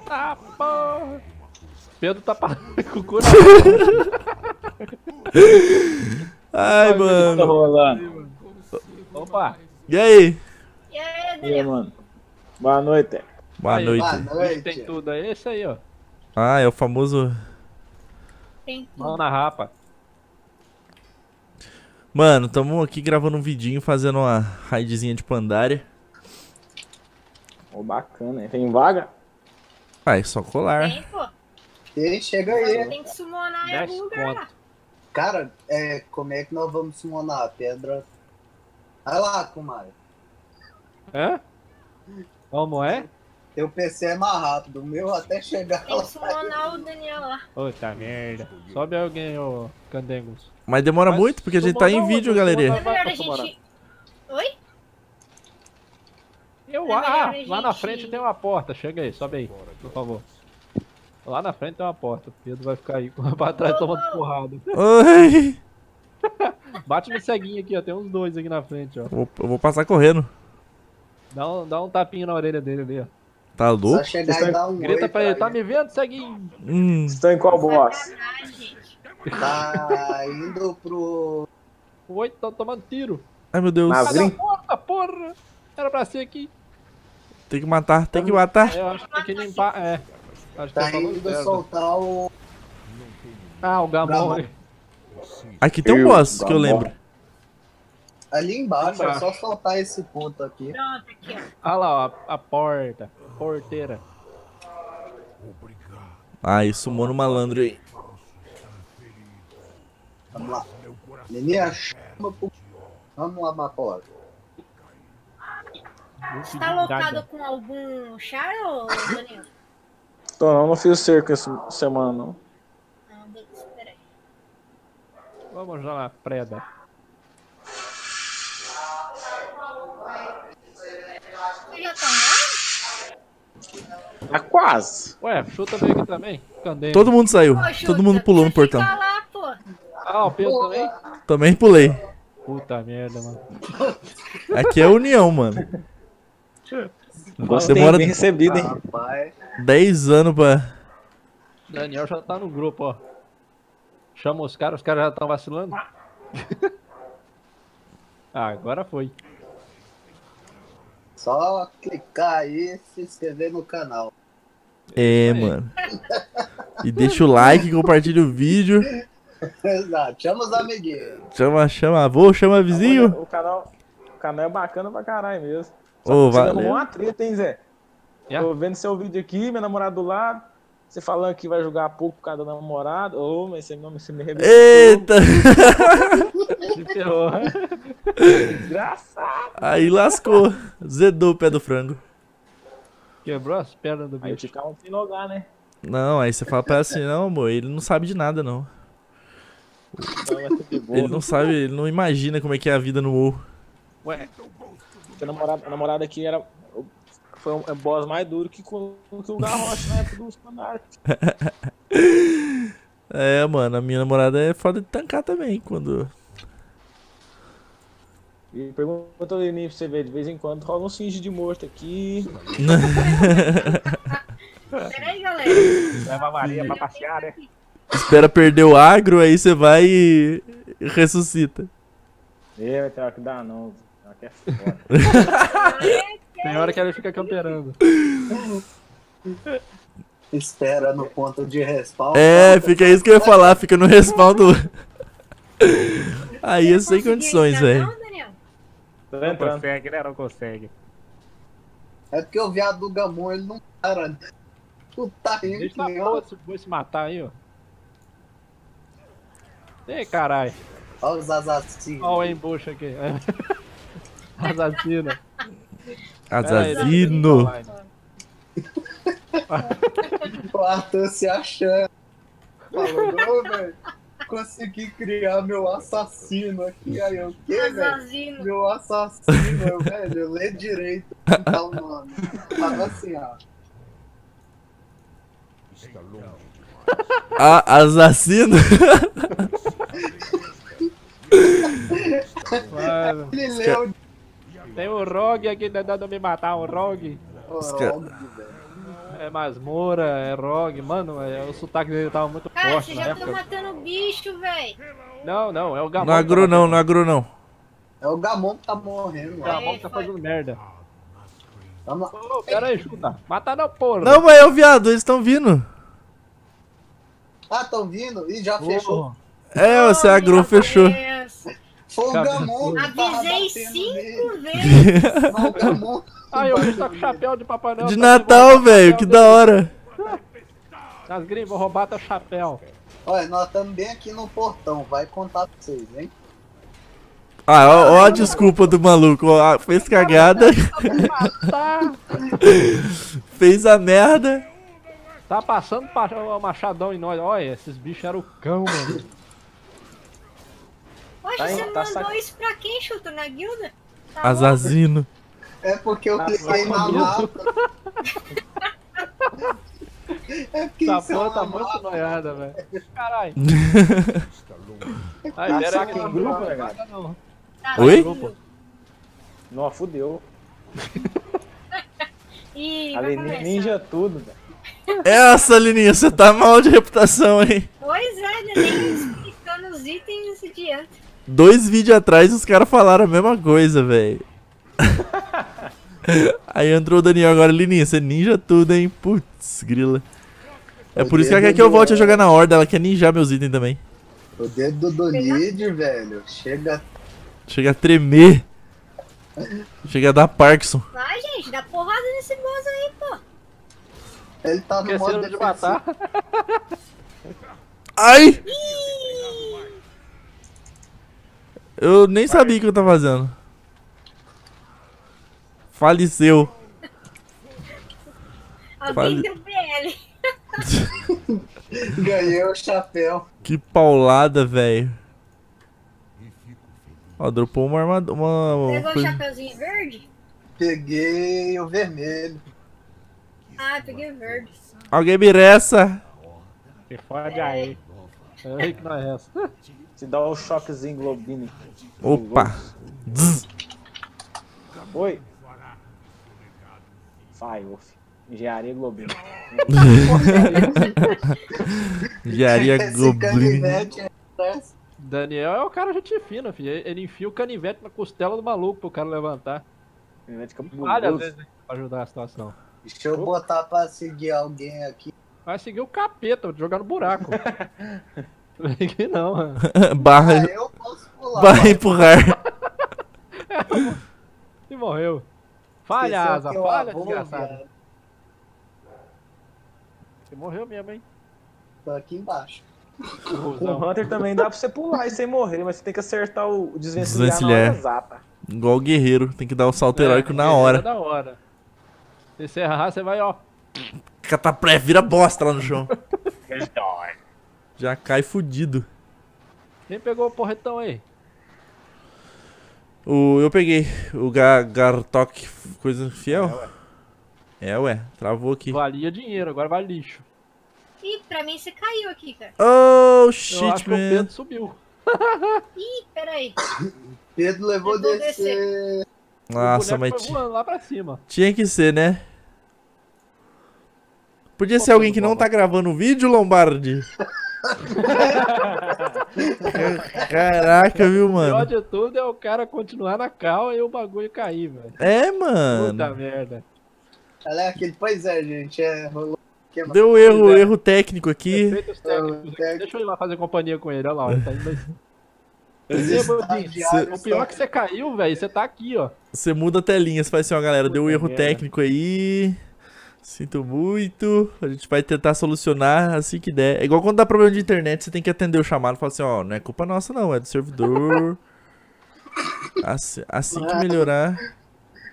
Ah, porra. Pedro tá parado (laughs) com o cu (laughs) mão. Ai, Tá mano. rolando. Opa. E aí? E aí, E aí, mano? Boa noite. Boa Aí, noite. Boa noite. tem tudo aí. Esse aí, ó. Ah, é o famoso. Tem Mão na rapa. Mano, tamo aqui gravando um vidinho, fazendo uma raidzinha de Pandaria. Ô, bacana, hein? Tem vaga? Ah, é só colar. Tem, pô. E chega aí. Tem que summonar em 10 algum lugar. Cara, é, como é que nós vamos summonar a pedra? Vai lá, Kumari. Hã? Como é? Teu PC é mais rápido. O meu até chegar Tem lá. que summonar o Daniel lá. Puta merda. Sobe alguém, ô Candengos. Mas demora Mas muito porque a gente tá em vídeo, galerinha. É melhor a gente... Oi? Eu, É ah, a lá na gente- frente tem uma porta. Chega aí, sobe aí, por favor. Lá na frente tem uma porta. O Pedro vai ficar aí pra trás tomando porrada. Ai. (laughs) Bate no ceguinho aqui, ó. Tem uns dois aqui na frente, ó. Vou- Eu vou passar correndo. Dá um, dá um tapinha na orelha dele ali, ó. Tá Só louco? chegar e dar um Grita oi pra ele, tá me vendo, ceguinho? Hum. Estão em qual boss? (laughs) Tá indo pro. O oito tá tomando tiro. Ai, meu Deus. Cadê a porta, porra? Era pra ser aqui. Tem que matar, tem que matar. É, eu acho que tem que limpar, é. Acho que Tá eu falo indo soltar o. Ah, o Gamon. Aqui tem um boss que eu lembro. Ali embaixo, é só soltar esse ponto aqui. Pronto, aqui, ó. Ah lá, ó, a, a porta. Porteira. Ah, isso sumou no malandro aí. Vamos lá. Menina, chama pro. Vamos lá, Macola. Você tá locado com algum char, ô Daniel? Tô não, não fiz cerco essa semana. Não, beleza, peraí. Vamos lá preda. Você já tá? Tá quase. Ué, chuta veio aqui também. Todo mundo saiu. Pô, Xuxa, Todo mundo pulou no portão. lá. Ah, o Pedro também? Também pulei. Puta merda, mano. Aqui é união, mano. Gostei, Demora bem recebido, hein? Rapaz. 10 anos pra. Daniel já tá no grupo, ó. Chama os caras, os caras já estão vacilando. (laughs) ah, agora foi. Só clicar aí e se inscrever no canal. É, mano. E deixa o like, compartilha o vídeo. (laughs) Exato. Chama os amiguinhos. Chama, chama avô, chama vizinho. O canal, o canal é bacana pra caralho mesmo. Ô, Você arrumou valeu. uma treta, hein, Zé? Yeah. Tô vendo seu vídeo aqui, meu namorado do lado. Você falando que vai jogar pouco por causa da namorada. Ô, mas você, não, você me arrebentou. Eita! (laughs) Se ferrou. Desgraçado. Aí lascou. Zedou o pé do frango. Quebrou as pernas do Aí bicho. fica um sem lugar, né? Não, aí você fala pra ela assim, não, amor, ele não sabe de nada, não. Então vai ser de boa. Ele não sabe, ele não imagina como é que é a vida no morro. Ué, a namorada, a namorada aqui era. Foi um, é boss mais duro que, que o Garrocha na época fanarts. (laughs) É, mano, a minha namorada é foda de tancar também, quando... E pergunta Lenin pra você ver, de vez em quando rola um singe de morto aqui. (laughs) Pera aí, galera. leva a Maria pra passear, né? Espera perder o agro, aí você vai e ressuscita. É, vai ter hora que dá não. Ela quer foda. (laughs) Tem hora que ela fica camperando. Espera no ponto de respawn. É, fica isso que eu ia falar, fica no respaldo. Aí é sem condições, velho. não, Daniel? Tô Não consegue, né? Não consegue. É porque o viado do Gamon ele não para. né? Tu tá rindo Deixa na boi se matar aí, ó. Ei, caralho. Olha os assassinos. Olha o embucho aqui. (laughs) Assassino. Assassino. O Arthur se achando. Falou, velho. Consegui criar meu assassino aqui. Aí eu, o velho? Assassino. Meu assassino, eu, velho. Lê direito. Tá o nome. Tava assim, ó. A assassino? Mano, (laughs) Ele leu tem o Rogue aqui tentando me matar, o Rogue. o ca- Rogue, velho. É masmorra, é Rogue. Mano, é, o sotaque dele tava muito Cara, forte você na já tá matando bicho, velho. Não, não, é o Gamon. Não agro não, não agro não. É o Gamon que tá morrendo, O velho. Gamon que tá fazendo merda. Vamos lá. Ô, pera aí, chuta. Mata não, porra. Não, mas é o viado, eles estão vindo. Ah, tão vindo? Ih, já fechou. É, você Oh, agrou, fechou. É Deus. Foi o Gamon Avisei cinco vezes. Não, o Gamon. Ai, eu vi tá com chapéu de Papai Noel. De tá Natal, velho, que da hora. As gringos vão roubar teu chapéu. Olha, nós estamos bem aqui no portão. Vai contar pra vocês, hein? Ah, ó, ó a desculpa do maluco. ó, fez cagada, Tá, fez a merda. tá passando pa- o machadão em nós. Olha, esses bichos eram o cão, mano. Poxa, Tá você tá mandou sac- isso pra quem, Chuto? Na guilda? Tá? Assassino. É porque eu Ah, cliquei na família. mapa. (laughs) É porque Essa é porra tá muito mapa. noiada, velho. Caralho. (laughs) Ai, Tá saca aí. em grupo, não né, cara? Tá Oi? Não, fudeu. (laughs) Ih, A vai Lenin começar. ninja tudo, velho. Essa, Lininha, você tá mal de reputação, hein? Pois é, né? Nem explicando os itens adianta. Dois vídeos atrás os caras falaram a mesma coisa, velho. (laughs) Aí entrou o Daniel agora, Lininha, você ninja tudo, hein? Putz, grila. É por isso que ela quer que eu volte a jogar na horda, ela quer ninjar meus itens também. O dedo do Lid, velho. Chega. Chega a tremer. Chega a dar Parkinson. Vai, gente, dá porrada nesse boss aí, pô. Ele tá no modo Esqueceram de matar. Ai! Eu nem sabia o que eu tava fazendo. Faleceu. Alguém Fale- deu PL. (laughs) Ganhei o chapéu. Que paulada, velho. Ó, dropou uma armadura. Uma, Pegou o chapeuzinho verde? Peguei o vermelho. Ah, peguei o verde. Alguém me ressa. Se fode aí. Aí que não é essa. Se dá o choquezinho Globini. Opa. Zzz. Oi. Vai, Wolf. Engenharia Globinho. (laughs) Engenharia canivete é. Daniel é o cara gente fina, filho. Ele enfia o canivete na costela do maluco pro cara levantar. Canivete cabuloso. vezes? Pra ajudar a situação. Deixa eu botar pra seguir alguém aqui. Vai seguir o capeta, jogar no buraco. (laughs) Vem que não, mano. (laughs) Ah, Barra, eu posso pular. barra vai. empurrar. (laughs) E morreu. Falha, Esse asa, é falha, avô, desgraçado. viado. Você morreu mesmo, hein? Tô aqui embaixo. Com o. Hunter também dá pra você pular e sem morrer, mas você tem que acertar o desvencilhar, na Desvencilhar. hora exata. Igual o guerreiro, tem que dar o salto É, heróico na é hora. da hora. Se você errar, você vai, ó. Catapré, vira bosta lá no chão. (laughs) Já cai fudido. Quem pegou o porretão aí? O, eu peguei o Ga- Gartok, coisa fiel. É, ué, travou aqui. Valia dinheiro, agora vale lixo. Ih, pra mim você caiu aqui, cara. Oh, Eu acho shit, que o man. Pedro subiu. (laughs) Ih, peraí. (coughs) Pedro levou Eu vou descer. Nossa, o mas foi voando lá pra cima. tinha que ser, né? Podia Pô, ser alguém que Pedro não tá gravando o vídeo, Lombardi. (laughs) (laughs) Caraca, viu, O pior mano? de tudo é o cara continuar na cal e o bagulho cair, velho. É, Puta mano. merda. Ela é aquele. Pois é, gente. É, rolou. que, mano? Deu erro, Pois é. erro técnico aqui. Técnicos. É. Deixa eu ir lá fazer companhia com ele, olha lá. Ele tá indo aí. Os Ê, Bodinho, estagiários O pior é que você caiu, velho. Você tá aqui, ó. Você muda a telinha, você faz assim, ó, galera, deu um Puta erro técnico aí. Sinto muito. A gente vai tentar solucionar assim que der. É igual quando dá problema de internet, você tem que atender o chamado e falar assim, ó, não é culpa nossa não, é do servidor. (laughs) Assim, assim que melhorar.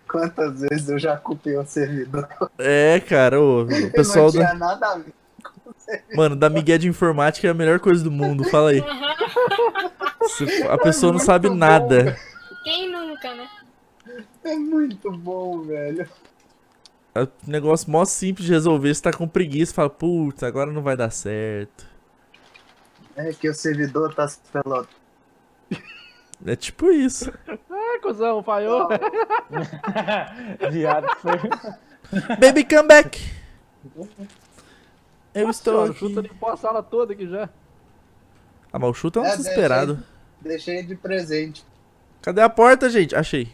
Quantas vezes eu já culpei o servidor? É, cara, ô, (laughs) o pessoal não da. tinha nada a ver. Mano, da Miguel de informática é a melhor coisa do mundo, fala aí. A pessoa não sabe muito nada. Quem nunca, né? É muito bom, velho. É um negócio mó simples de resolver, você tá com preguiça, fala, putz, agora não vai dar certo. É que o servidor tá se pelotando. É tipo isso. Ai, (laughs) cuzão, falhou. (laughs) Viado foi. Baby, come back! Eu estou Senhora, aqui. Chuta limpou a sala toda aqui já. Ah, mas o chuta é um É, desesperado. Deixei de presente. Cadê a porta, gente? Achei.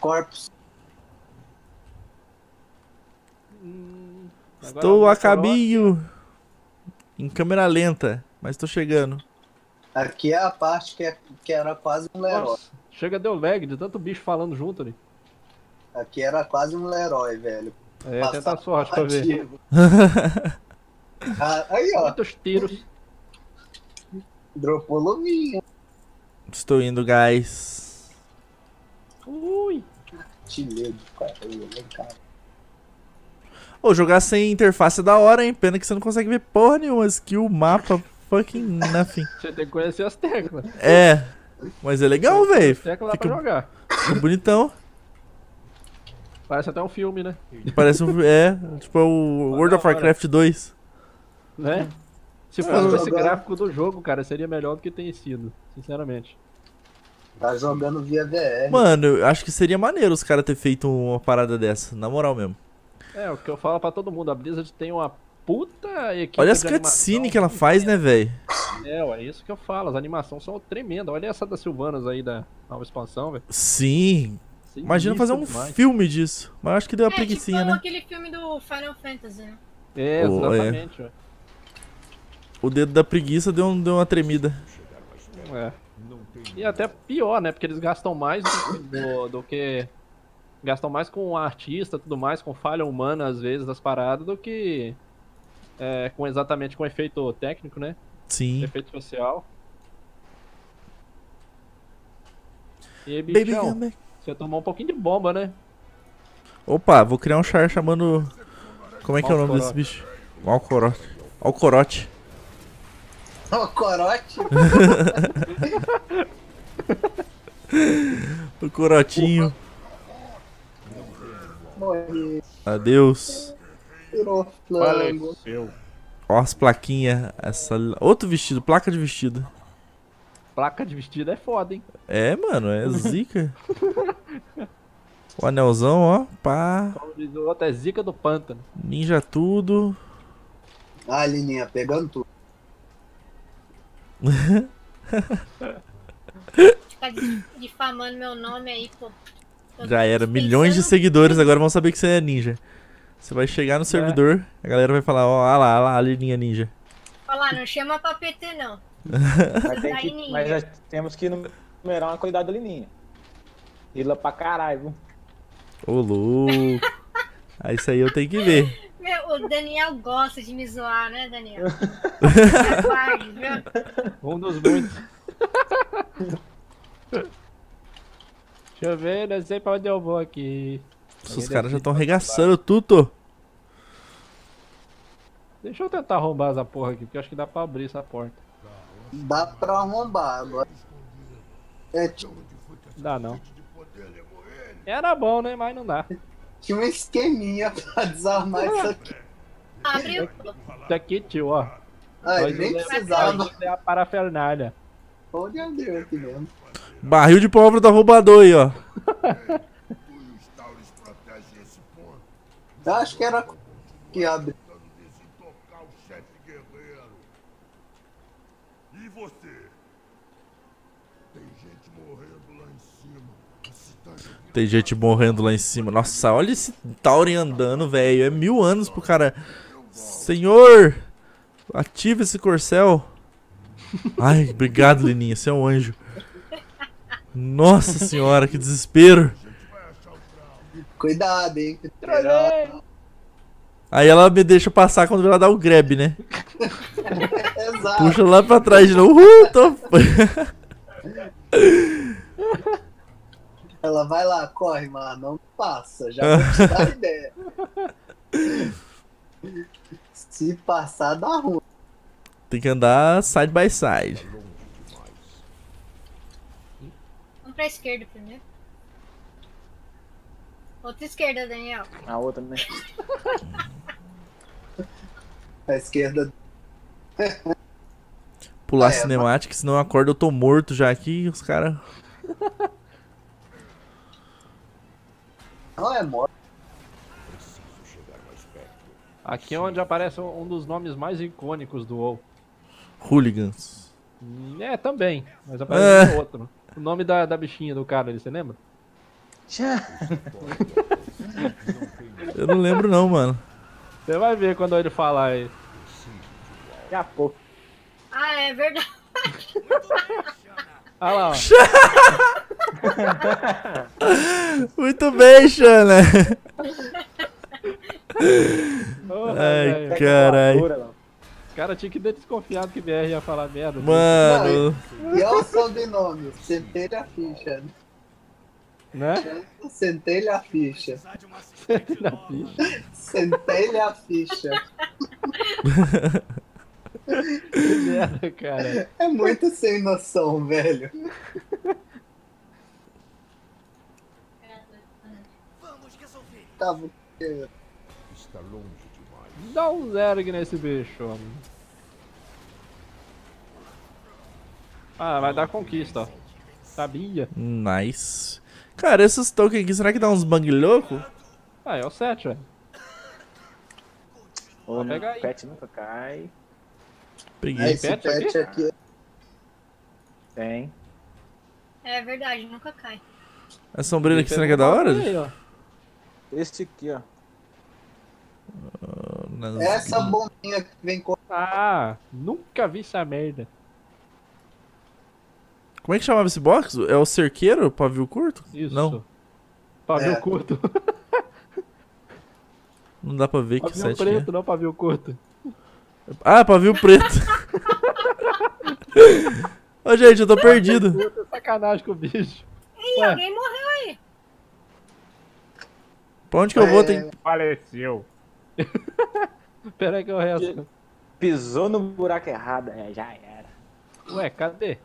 Os corpos. Hum, Estou a caminho. Em câmera lenta, mas tô chegando. Aqui é a parte que, é, que era quase um Leroy. Nossa, chega deu lag de tanto bicho falando junto ali. Aqui era quase um Leroy, velho. É, Passar tenta a sorte pra ver. (laughs) Ah, aí, ó. Muitos tiros. Dropou luvinha. Estou indo, guys. Ui. Carreira, né, cara? Ô, jogar sem interface é da hora, hein? Pena que você não consegue ver porra nenhuma. Skill, mapa, fucking nothing. (laughs) Você tem que conhecer as teclas. É. Mas é legal, velho. Tecla dá Fica pra jogar. fica bonitão. Parece até um filme, né? Parece um. É, tipo é o World of. Warcraft 2. Né? Se fosse com esse gráfico do jogo, cara, seria melhor do que tem sido. Sinceramente. Tá jogando via VR. Mano, eu acho que seria maneiro os caras ter feito uma parada dessa. Na moral mesmo. É, o que eu falo pra todo mundo, a Blizzard tem uma puta equipe Olha as cutscenes que ela faz, né, velho? É, é isso que eu falo, as animações são tremendas. Olha essa da Sylvanas aí da nova expansão, velho. Sim. Imagina fazer um demais. filme disso. Mas eu acho que deu uma É, preguicinha, tipo né? aquele filme do Final Fantasy, né? É, é. exatamente, velho. O dedo da preguiça deu, um- deu uma tremida. É. E até pior, né? Porque eles gastam mais do, do- do que. Gastam mais com artista tudo mais, com falha humana às vezes das paradas, do que é, com exatamente com efeito técnico, né? Sim. Efeito social. E aí, Baby bichão, back. você tomou um pouquinho de bomba, né? Opa, vou criar um char chamando. Como é que é o nome desse bicho? Malcorote. Alcorote. (laughs) Ó, corote. (laughs) O corotinho. Morri. Adeus. Virou flango. Ó as plaquinhas. Essa... Outro vestido, placa de vestido. Placa de vestido é foda, hein? É, mano, é (laughs) zica. O anelzão, ó. Pá. Como diz o outro, é zica do pântano. Ninja tudo. Ah, Lininha, pegando tudo. Ficar dif- difamando meu nome aí, pô. Eu Já era. Milhões de seguidores agora vão saber que você é ninja. Você vai chegar no servidor, a galera vai falar, ó, ah lá, ah lá, a linha ninja. Falar, não chama pra PT não. Mas, tem que, mas já temos que numerar uma qualidade da Lininha. Rila pra caralho? Ô, louco. Aí (laughs) isso aí eu tenho que ver. O Daniel gosta de me zoar, né, Daniel? Guarde, (laughs) viu? Um dos muitos. Deixa eu ver, não sei pra onde eu vou aqui. Os caras já estão arregaçando tudo. Deixa eu tentar arrombar essa porra aqui, porque eu acho que dá pra abrir essa porta. Dá pra arrombar agora. É, t- Dá não. Era bom, né? Mas não dá. tinha um esqueminha pra desarmar isso aqui. Abriu. Isso aqui, tio, ó. Ai, Nós nem precisava. é a parafernália. Onde abriu aqui mesmo? Barril de pólvora do roubador aí, ó. Eu acho que era que o. E você? Tem gente morrendo lá em cima. Tem gente morrendo lá em cima. Nossa, olha esse Tauren andando, velho. É mil anos pro cara. Senhor! Ativa esse corcel. (laughs) Ai, obrigado, Lininha. Você é um anjo. Nossa senhora, que desespero. Cuidado, hein? Aí ela me deixa passar quando ela dá o grab, né? (laughs) Exato. Puxa lá pra trás de novo. Uhul, tô... (laughs) Ela vai lá, corre, mano. Não passa. Já vou te dar ideia. Se passar, dá ruim. Tem que andar side by side. Vamos pra esquerda primeiro. Outra esquerda, Daniel. A outra, né? (laughs) A esquerda. Pular É, cinemática, senão eu acordo, eu tô morto já aqui. Os caras. Não é morte. Aqui é onde aparece um dos nomes mais icônicos do WoW. Hooligans. Hum, É, também. Mas aparece É. outro. O nome da, da bichinha do cara ali, você lembra? Eu não lembro, não, mano. Você vai ver quando ele falar aí. Daqui a pouco. Ah, é verdade. Olha lá, ó. (laughs) Muito bem, Xana. (laughs) Porra, Ai, velho. Caralho. Os caras tinham que ter desconfiado que BR ia falar merda. Mano. E olha o sobrenome. Centelha ficha. Né? Centelha ficha. Na ficha. Centelha ficha. Que merda, cara. É muito sem noção, velho. Tá, vou- está longe demais. Dá um zero aqui nesse bicho, homem. Ah, vai dar conquista, ó. Sabia? Nice. Cara, esses tokens aqui, será que dá uns bang louco? Ah, é o 7, velho. O pet nunca cai. Peguei. Esse pet pet aqui? aqui. Tem. É verdade, nunca cai. A sombreira aqui, será que é da hora? Aí, ó. Este aqui, ó. Nas- Essa bombinha que vem com. Ah, nunca vi essa merda. Como é que chamava esse box? É o cerqueiro? Pavio curto? Isso. Não, Pavio É. curto. (laughs) não dá pra ver que Pavio sete preto, não pavio curto. é. Ah, pavio preto. (laughs) Ô, gente, eu tô perdido. Puta, sacanagem com o bicho. Ih, Ué. alguém morreu aí. Pra onde que eu vou? É, Tem... Faleceu. (laughs) Pera aí que eu resto. Pisou no buraco errado. É, já era. Ué, cadê?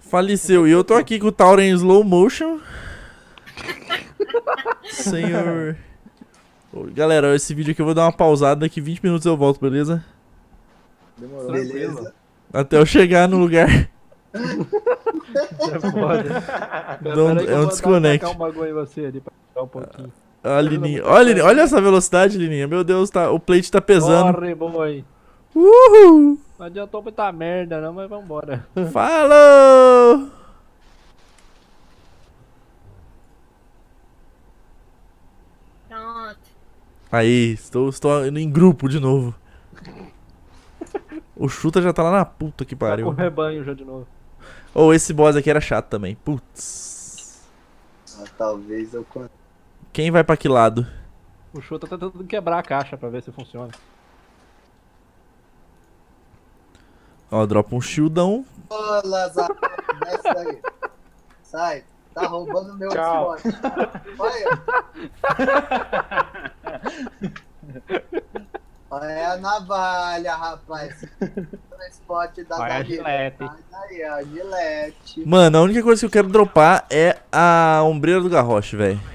Faleceu. E eu tô aqui com o Tauren em slow motion. (laughs) Senhor. Ô, Galera, esse vídeo aqui eu vou dar uma pausada. Daqui 20 minutos eu volto, beleza? Demorou. Beleza. Até eu chegar no lugar. (laughs) É foda. Que é eu um vou desconect. um bagulho em você ali pra um pouquinho. Olha, Lininha. Olha, Lininha. Olha essa velocidade, Lininha. Meu Deus, tá, o plate tá pesando. Corre, boi. Uhul! Não adiantou muita merda não, mas vambora. (laughs) Falou! Pronto. Aí, estou, estou indo em grupo de novo. O chuta já tá lá na puta que Tá com o pariu. rebanho já de novo. Ou esse boss aqui era chato também. Putz. Ah, talvez eu consiga. Quem vai pra que lado? O Chuta tá tentando quebrar a caixa pra ver se funciona. Ó, dropa um shieldão. Ô, Lazaro, desce aí. Sai. Tá roubando meu Tchau. spot. Olha. Olha a navalha, rapaz. O spot da Vai a gilete. Sai daí, a gilete. Mano, a única coisa que eu quero dropar é a ombreira do garroche, velho.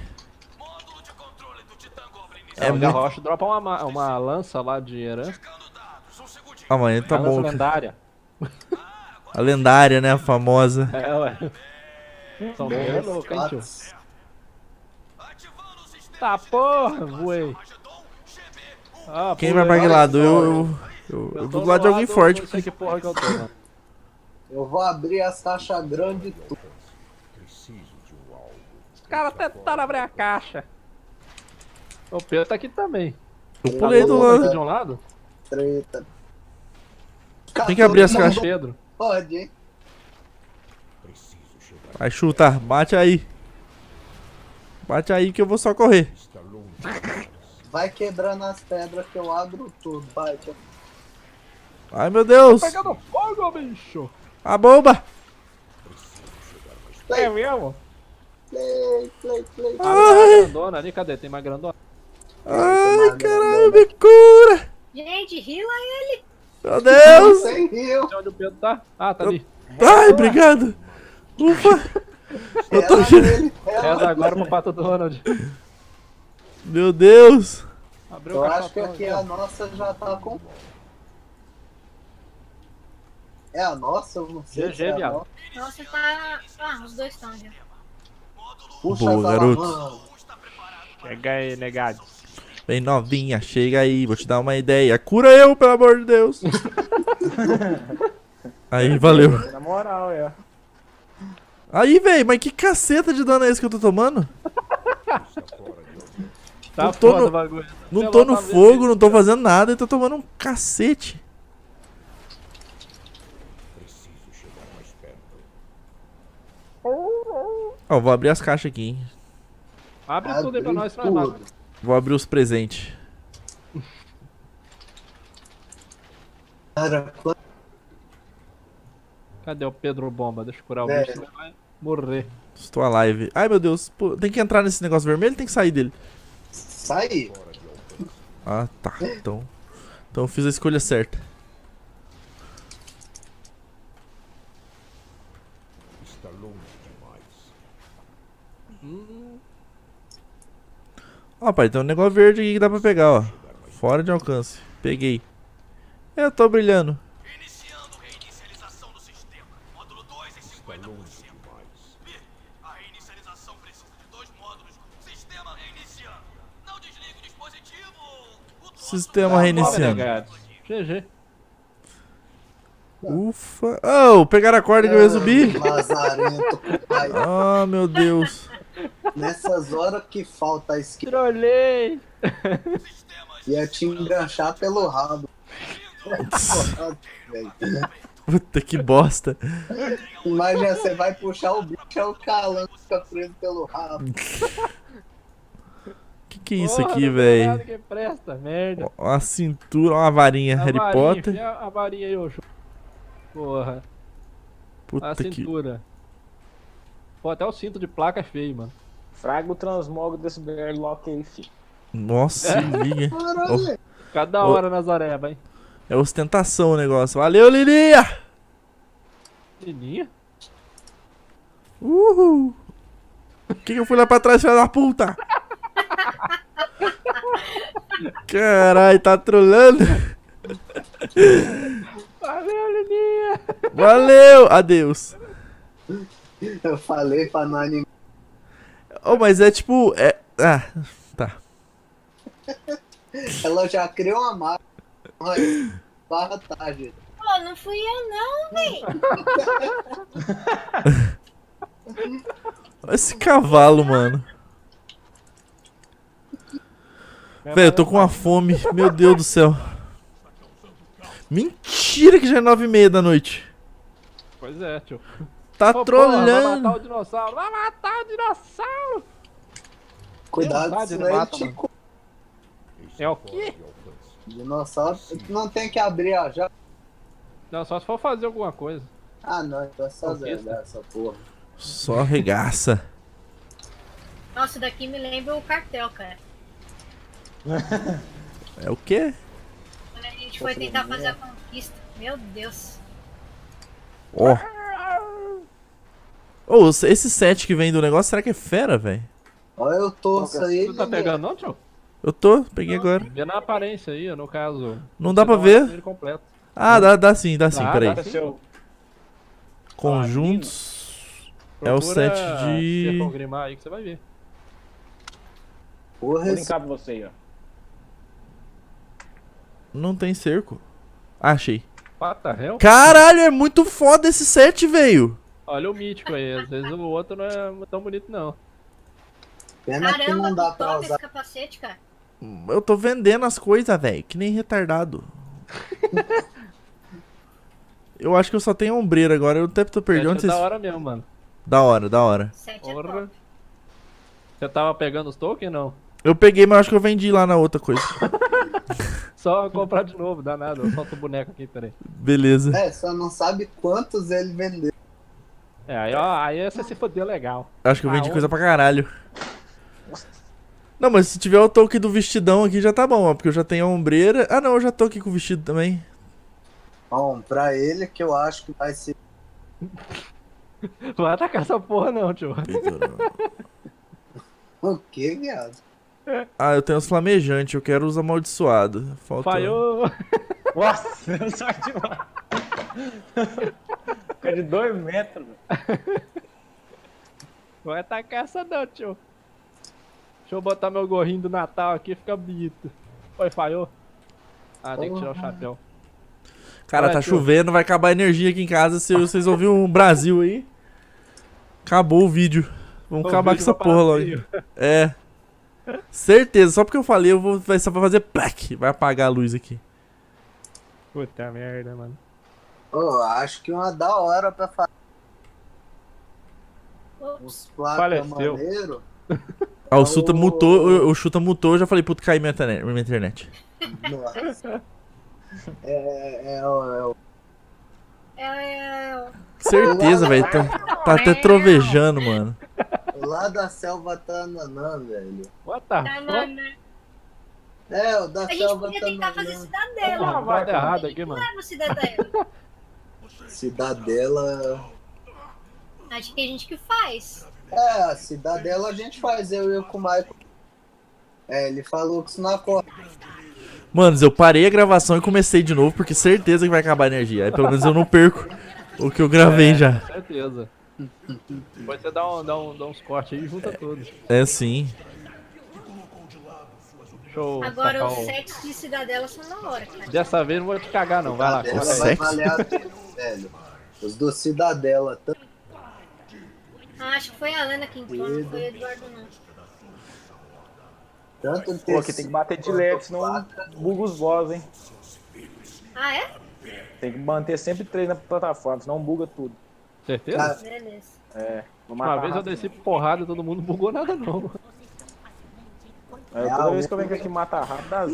É É, o muito... Garrocha dropa uma, ma- uma lança lá de herança. Ah, mano, tá a lança bom. lendária. (laughs) A lendária, né? A famosa. É, ué. São bem loucos, hein, tio? Tá porra, voei. Ah, Quem vai pra que lado? Eu, eu, eu, eu vou do lado de alguém lado, forte. Não sei que porra que eu tô, mano. Eu vou abrir as caixas grandes e tudo. Os caras tentaram abrir a caixa. O Pedro tá aqui também. Eu pulei do Tá lado. de um lado? Treta. Tem que abrir as caixas. Pedro. Pode, hein? Vai chutar, bate aí. Bate aí que eu vou só correr. Vai quebrando as pedras que eu abro tudo. Tio. Ai meu Deus! Pegando fogo, bicho. A bomba! É mesmo? Play, play, play. Grandona ali, cadê? Tem mais grandona? Ai caralho, me cura! Gente, rila ele. Meu Deus! (laughs) Sem rio. Onde o Pedro tá? Ah, tá ali. Ai, obrigado! Ufa! (laughs) Eu tô ela- Reza agora pro Pato Donald. Meu Deus! Abriu Eu acho que aqui a nossa já tá com. É a nossa? Eu não sei. GG, se é a viado. nossa. Tá. Ah, os dois estão já. Puxa Boa, garoto. Chega aí, negado. Vem novinha, chega aí, vou te dar uma ideia. Cura eu, pelo amor de Deus! (laughs) Aí, valeu. Na moral, é. Aí, velho, mas que caceta de dano é esse que eu tô tomando? Tá Não tô foda no- bagulho. Não tô no fogo, não tô fazendo nada e tô tomando um cacete. Ó, vou abrir as caixas aqui, hein? Abre tudo aí pra nós, pra nós. Vou abrir os presentes. Cara, Cadê o Pedro Bomba? Deixa eu curar o É. bicho, senão vai morrer. Estou alive. Ai, meu Deus. Pô, tem que entrar nesse negócio vermelho tem que sair dele? sai. Ah, tá. Então, então eu fiz a escolha certa. Está longe demais. Ó, pai, tem um negócio verde aqui que dá pra pegar, ó. Fora de alcance. Peguei. Eu tô brilhando. Iniciando reinicialização do sistema. Módulo 2 em 50%. A reinicialização precisa de dois módulos. Sistema reiniciando. Não desligue o dispositivo. O Sistema Bora, reiniciando. negado. GG. Ufa. Oh, pegaram a corda que eu ia subir. Lazarento, com pai. Ah, meu Deus. Nessas horas que falta a esquerda, Trolei. ia te enganchar pelo rabo. Puta que bosta. Imagina, você vai puxar o bicho, é o calango que fica preso pelo rabo. Que que é isso Porra, aqui, velho? que presta, merda. Uma cintura, uma varinha. A Harry varinha, Potter. enfia A varinha aí, Ju. Porra. A Puta que. cintura. Pô, até o cinto de placa é feio, mano. Fraga o transmog desse Bearlock aí, filho. Nossa, se (laughs) liga. Caralho, Cada hora Nazaré, vai. É ostentação o negócio. Valeu, Lilia! Lininha? Uhul! O que, que eu fui lá pra trás, filha da puta? Caralho, tá trolando? Valeu, Lininha! Valeu! Adeus. Eu falei pra não animar. Oh, mas é tipo. É... Ah, tá. (laughs) Ela já criou uma marca. Mas barra tarde. Pô, não fui eu não, véi. Olha (laughs) esse cavalo, mano. Velho, eu tô com uma fome. Meu Deus do céu. Mentira que já é nove e meia da noite. Pois é, tio. Tá Ô, porra, vai trolhando. matar o dinossauro. Vai matar o dinossauro. Cuidado, senão ele mata, te. É o quê? Dinossauro. Não tem que abrir a já. Não, só se for fazer alguma coisa. Ah, não, então é só zerar essa porra. Só regaça. Nossa, isso daqui me lembra o cartel, cara. (laughs) É o quê? Quando a gente foi tentar fazer a conquista. Meu Deus. Ó. Ô, esse set que vem do negócio, será que é fera, velho? Olha, eu torço aí. Tu tá pegando não, tio? Eu tô, peguei agora. Vê na aparência aí, no caso. Não dá pra ver? completo. Ah, dá, dá sim, dá sim, Dá, peraí. dá. Seu... Conjuntos. É o set de- Grimar aí que você vai ver. Porra, Vou linkar pra você aí, ó. Não tem cerco. Ah, achei. Pata? Caralho, é muito foda esse set, velho. Olha o mítico aí, às vezes o outro não é tão bonito não. pena que Caramba, não dá pra usar. esse capacete, cara. Eu tô vendendo as coisas, velho. Que nem retardado. (laughs) eu acho que eu só tenho ombreira agora. Eu até tô perdendo. É da hora mesmo, mano. Da hora, da hora. Sete é. Você tava pegando os tokens não? Eu peguei, mas acho que eu vendi lá na outra coisa. (laughs) Só comprar de novo, dá nada. Eu solto o boneco aqui, peraí. Beleza. É, só não sabe quantos ele vendeu. É, aí, ó, aí você se fodeu legal. Acho que eu Ah, vendi coisa pra caralho. Não, mas se tiver o toque do vestidão aqui já tá bom, ó. Porque eu já tenho a ombreira. Ah, não, eu já tô aqui com o vestido também. Bom, pra ele que eu acho que vai ser. Não vai atacar essa porra não, tio. (laughs) O que, viado? (laughs) Ah, eu tenho os flamejantes, eu quero os amaldiçoados. Falta... Falhou. (laughs) Nossa, eu só demais. Fica de dois metros, velho. Vai atacar essa não, tio. Deixa eu botar meu gorrinho do Natal aqui, fica bonito. Oi, falhou? Ah, tem que tirar o chapéu. Cara, Olha, tá tio. chovendo, vai acabar a energia aqui em casa. Se vocês ouviram um Brasil aí, acabou o vídeo. Vamos O acabar com essa porra logo. É. Certeza, só porque eu falei, eu vou, vai só pra fazer plaque. Vai apagar a luz aqui. Puta merda, mano. Ô, acho que uma da hora pra fazer placas Faleceu. maneiro. Ah, o. Suta mutou, o, o Chuta mutou, eu já falei, puto, caiu minha internet. Minha internet. Nossa. É, é, o- é, o- É, Certeza, velho. Tá, tá até trovejando, mano. Lá da selva Tananã, velho. What the fuck? É, o da A gente selva podia tentar fazer cidadela. Uma vaga errada aqui, mano. Leva cidadela. (laughs) Cidadela. Acho que a gente que faz. É, a cidadela a gente faz, eu e o Michael. É, ele falou que isso não acorda. Manos, eu parei a gravação e comecei de novo, porque certeza que vai acabar a energia. Aí pelo menos eu não perco o que eu gravei já. Certeza. Depois você dá, um, dá, um, dá uns cortes aí e junta todos. É sim. Eu Agora os sets de cidadela são na hora, cara. Dessa vez não vou te cagar não, vai lá. Com vai sexo? valer a pena, velho. Os do Cidadela, Ah, acho que foi a Ana que entrou, não foi o Eduardo não. tanto Pô, aqui tem que bater de LED, senão buga os boss, hein? Ah, é? Tem que manter sempre três na plataforma, senão buga tudo. Certeza? Beleza. É, vou Uma vez eu desci porrada e todo mundo bugou nada não. É, toda vez que eu venho aqui matar rápido, dá No!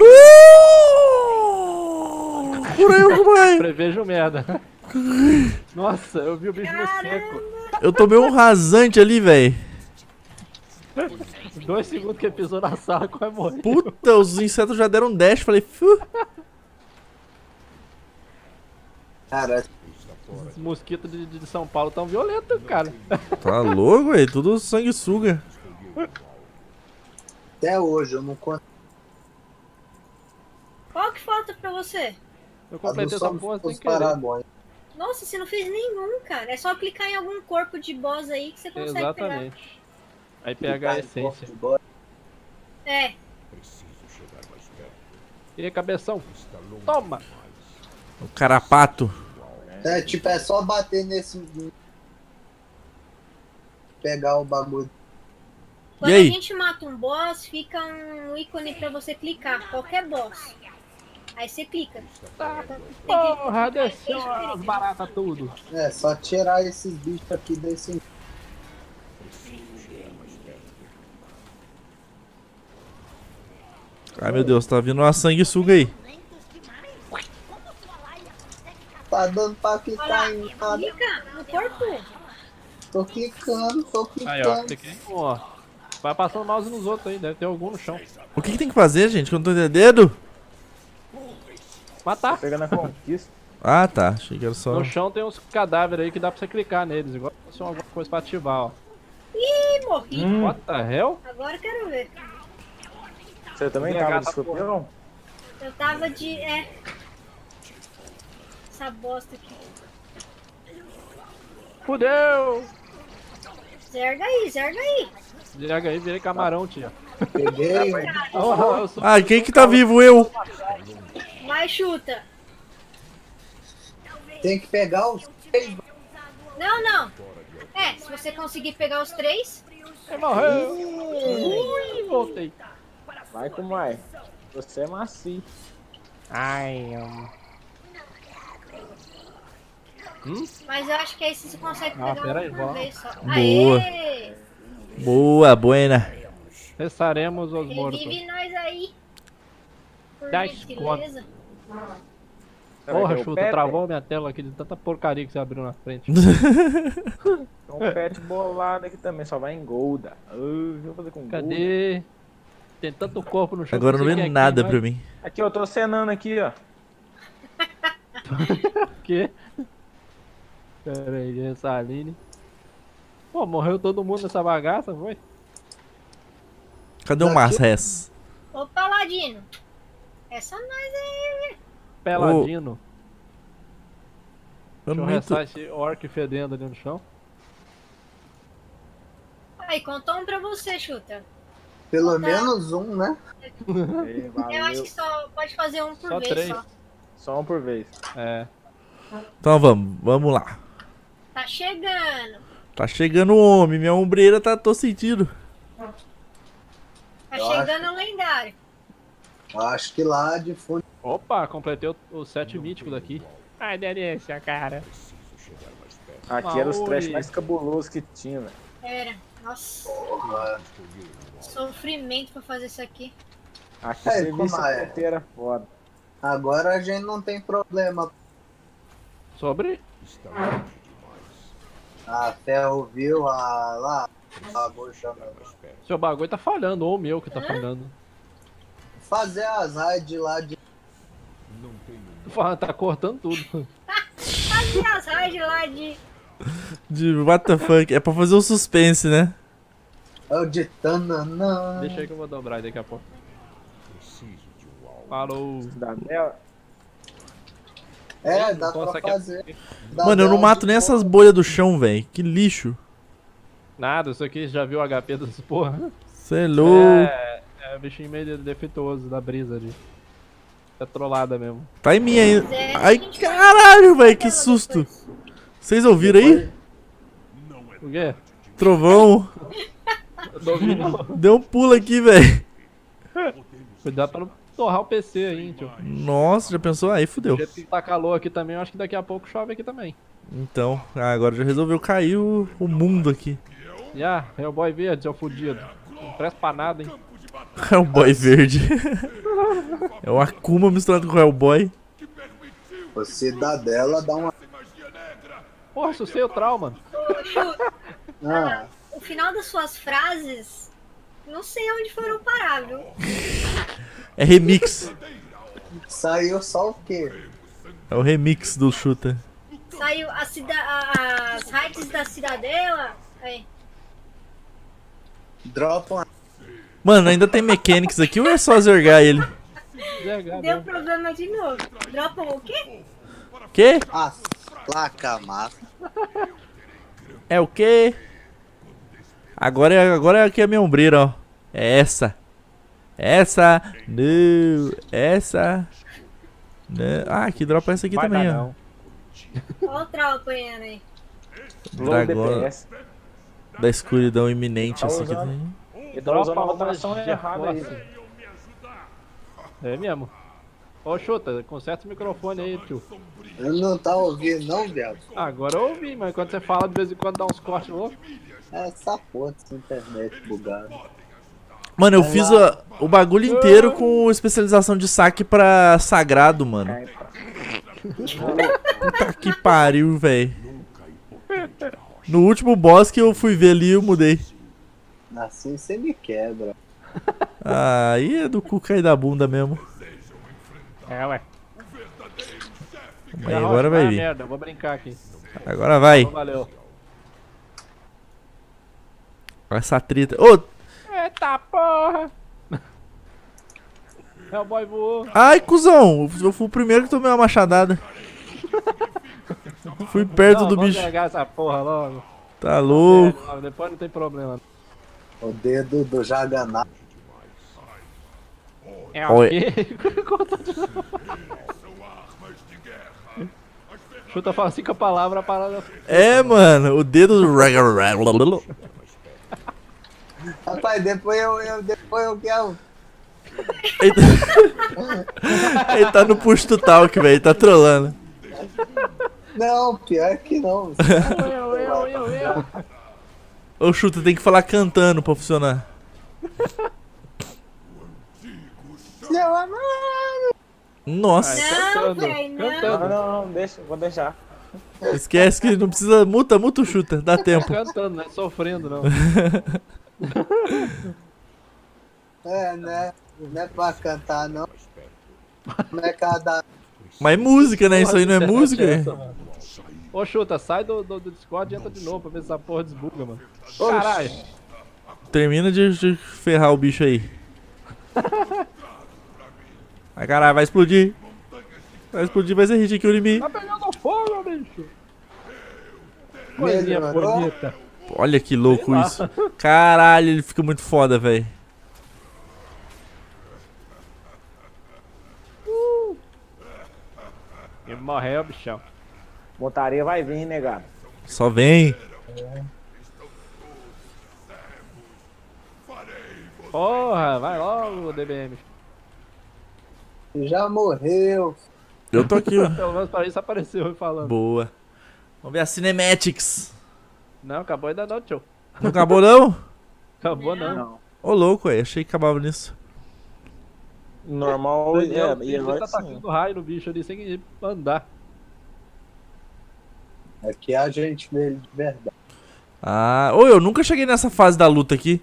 Por aí, eu, mãe. Prevejo merda. Nossa, eu vi o bicho no seco. Eu tomei um rasante ali, velho. Dois segundos que ele pisou na sala, quase morreu. Puta, os insetos já deram dash. Falei, fu. cara, Os mosquitos de, de São Paulo tão violentos, cara. Tá louco, velho. Tudo sanguessuga. até hoje eu não consigo. Qual que falta pra você? Eu completei essa porra sem os querer. Nossa, você não fez nenhum, cara. É só clicar em algum corpo de boss aí que você consegue pegar. Exatamente. Aí pegar a essência. É, Preciso chegar mais perto. E aí, cabeção? Toma! O carapato. É, tipo, é só bater nesse. Pegar o bagulho. quando aí? a gente mata um boss, fica um ícone pra você clicar. Qualquer boss. Aí você clica. Tá, porra, é desceu as baratas tudo. É, só tirar esses bichos aqui desse. Ai meu Deus, tá vindo uma sanguessuga aí. Tá dando pra clicar em nada. no corpo. Tô clicando, tô Aí, ó, clicando. cliquei. Ó, vai passando o mouse nos outros aí, deve ter algum no chão. O que, que tem que fazer, gente? Que eu não tô entendendo. Matar. Pegando a conquista. Ah, tá. Achei que era só. No chão tem uns cadáveres aí que dá pra você clicar neles, igual se fosse alguma coisa pra ativar, ó. Ih, morri. What the hell? Agora eu quero ver. Você também tava de escorpião? Eu tava de. É. Essa bosta aqui. Fudeu! Zerga aí, zerga aí. Joga aí, virei camarão, tia. Peguei. (laughs) Oh, eu sou... Ah, quem que tá vivo? Eu. Vai, chuta. Tem que pegar os três. Não, não. É, se você conseguir pegar os três. Ele morreu! Ui, voltei. Vai com vai. Você é macio. Ai, Hum? Mas eu acho que aí você consegue Ah, pegar pera aí, uma vez só. Boa. Aê! Boa, buena. Restaremos os mortos. Revive nós aí. Por Dá gentileza. Porra, chuta, Pepe. travou minha tela aqui de tanta porcaria que você abriu na frente. (laughs) Tem um pet bolado aqui também, só vai em Golda. Uh, que vou fazer com Golda? Cadê? Tem tanto corpo no chão. Agora não é nada quem, pra mas- mim. Aqui, eu tô cenando aqui, ó. (laughs) quê? Pera aí, essa Aline. Pô, morreu todo mundo nessa bagaça, foi? Cadê o Marres? Opa, Ladino. Essa nós aí. Peladino. Eu Deixa eu muito... esse orc fedendo ali no chão. Aí, contou um pra você, chuta. Pelo menos um, né? (laughs) Ei, Eu acho que só pode fazer um por Só vez três. só. Só um por vez. É. Então vamos, vamos lá. Tá chegando. Tá chegando o homem, minha ombreira tá, tô sentindo. Tá Eu chegando o lendário. Acho que lá de fundo. Opa, completei o, o set mítico daqui. Ai, delícia, cara. Aqui era os trash mais cabulosos que tinha, velho. Era. Nossa, Porra. sofrimento pra fazer isso aqui. Aqui É, você como visse a é? foda. Agora a gente não tem problema. Sobre? A ferro viu a lá. A chamando. Seu bagulho tá falhando, ou o meu que tá falhando. Fazer as raids lá de. Não Fala, Tá cortando tudo. Fazia as raids lá de. De what the fuck. É pra fazer o suspense, né? É o de Tananã. Deixa aí que eu vou dobrar daqui a pouco. preciso de um alvo. Falou. Da. É, dá pra é fazer. Dá Mano, eu não mato nem essas bolhas do chão, velho. Que lixo. Nada, isso aqui já viu o HP dessas porra? Cê é louco. É, é bichinho meio defeituoso da brisa ali. É trollada mesmo. Tá em mim ainda. Ai, caralho, velho. Que susto. Vocês ouviram aí? O quê? Trovão. (laughs) Eu tô ouvindo. Deu um pulo aqui, velho. Cuidado pra não torrar o PC aí, tio. Nossa, já pensou? Aí fudeu. que tá calor aqui também, eu acho que daqui a pouco chove aqui também. Então, ah, agora já resolveu cair o, o mundo aqui. Já, Hellboy verde, seu fudido. Não presta pra nada, hein. Hellboy verde. (laughs) é o Akuma misturado com o Hellboy. O Cidadela dá uma. Porra, o trauma. Ô, (laughs) Chu, Ah, o final das suas frases, não sei onde foram parar, viu? (laughs) É remix. saiu só o quê? É o remix do Chuta. Saiu a cida a- as raids da cidadela. Aí. Dropa uma. Mano, ainda tem mechanics aqui ou é só zergar ele? Deu problema de novo. Dropam o quê? Quê? Ah, Placa massa. É o quê? Agora é, agora é aqui a minha ombreira, ó. É essa. Essa. Não. Essa. Não. Ah, que dropa essa aqui Vai também, dar ó. Olha o troll apanhando aí. DPS. da escuridão iminente, Tá essa aqui também. Ele tá usando a Dropa rotação errada aí. É mesmo. Ô, Chuta, conserta o microfone aí, tio. Eu não tá ouvindo, não, viado. Agora eu ouvi, mas quando você fala, de vez em quando dá uns cortes loucos. É essa porra dessa internet bugada. Mano, eu Vai fiz lá. o, bagulho inteiro com especialização de saque pra sagrado, mano. Puta que pariu, velho. No último boss que eu fui ver ali, eu mudei. Assim você me quebra. Ah, aí é do cu cair da bunda mesmo. É, ué. Aí agora vai vir. Merda, eu vou brincar aqui. Agora vai. Então, valeu. Essa treta. Ô, Eita porra! Hellboy voou. ai, cuzão. Eu fui o primeiro que tomei uma machadada. Fui perto Não, do vamos bicho. pegar essa porra logo. Tá louco. É, depois não tem problema. O dedo do Jaganato. É (laughs) de novo. Chuta fala cinco palavras, a parada. É, mano, o dedo do. Rapaz, depois eu, eu depois eu quero. Ele tá, (laughs) Ele tá no push to talk, velho. Tá trolando. Não, pior que não. Eu, eu, eu, eu. Ô, chuta, tem que falar cantando pra funcionar. Meu amor. Nossa, Não, Cantando, velho, não. Não, cantando, não, não, deixa, vou deixar. esquece que não precisa. Muta, muta o chuta, dá tempo. cantando, não é sofrendo não. (laughs) (laughs) É, né? Não é pra cantar, não. Não é cada. Mas música, né? Isso aí não é música? essa, mano. Ô Chuta, sai do, do, do Discord e entra de novo pra ver se essa porra desbuga, mano. Caralho. Termina de, de ferrar o bicho aí. (laughs) Vai caralho, vai explodir. Vai explodir, vai ser hit kill em mim. Tá pegando fogo, bicho. Coisinha bonita. Olha que louco isso. Caralho, ele fica muito foda, velho. E morreu, bichão. Montaria vai vir, negado. Só vem. Porra, vai logo, DBM. Já morreu. Eu tô aqui, ó. (laughs) Pelo menos pra isso apareceu eu falando. Boa. Vamos ver a Cinematics. Não, acabou ainda não, tio. Não acabou, não? (laughs) Acabou não. Não. Ô, louco, ué. Achei que acabava nisso. Normal, é, Daniel, e ele agora tá tacando raio no bicho ali sem andar. Aqui é a gente dele de verdade. Ah, ô, eu nunca cheguei nessa fase da luta aqui.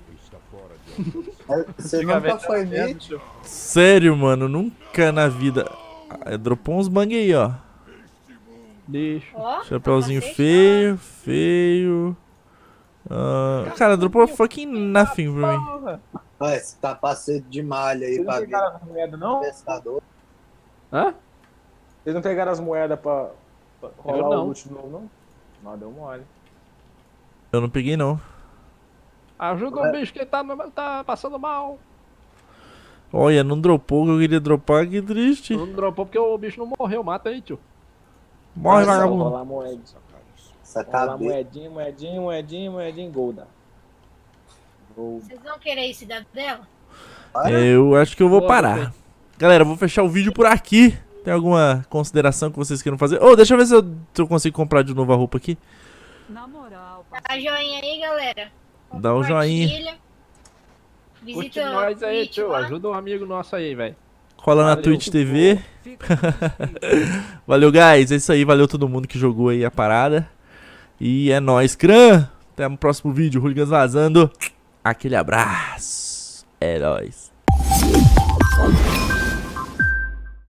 É, Você nunca foi tio. Sério, mano, nunca na vida. Ah, dropou uns bang aí, ó. Lixo. Ó, Chapeuzinho feio, feio. Ah, cara, dropou fucking nothing pra mim. Olha, esse capacete de malha aí Vocês pra não ver pegaram as moedas, não? pescador. Hã? Vocês não pegaram as moedas pra, pra rolar não. o loot novo, não? Não, deu mole. Eu não peguei, não. Ajuda o bicho que tá, no- tá passando mal. Olha, não dropou o que eu queria dropar, que triste. Não dropou porque o bicho não morreu. Mata aí, tio. Morre, Nossa, vagabundo. Rolar moedinha. Rolar cabeça. moedinha, moedinha, moedinha, moedinha, golda. Gold. Vocês vão querer esse dado dela? Eu acho que eu vou Boa, parar. Galera, eu vou fechar o vídeo por aqui. Tem alguma consideração que vocês queiram fazer? Ô, deixa eu ver se eu, se eu consigo comprar de novo a roupa aqui. Na moral, Dá joinha aí, galera. Dá um joinha. Compartilha. Curte Visita o nós aí, tio. Ajuda um amigo nosso aí, velho. Cola na. Twitch TV. (laughs) Valeu, guys. É isso aí. Valeu todo mundo que jogou aí a parada. E é nóis, Cran. Até o próximo vídeo. Hooligans vazando. Aquele abraço. É nóis.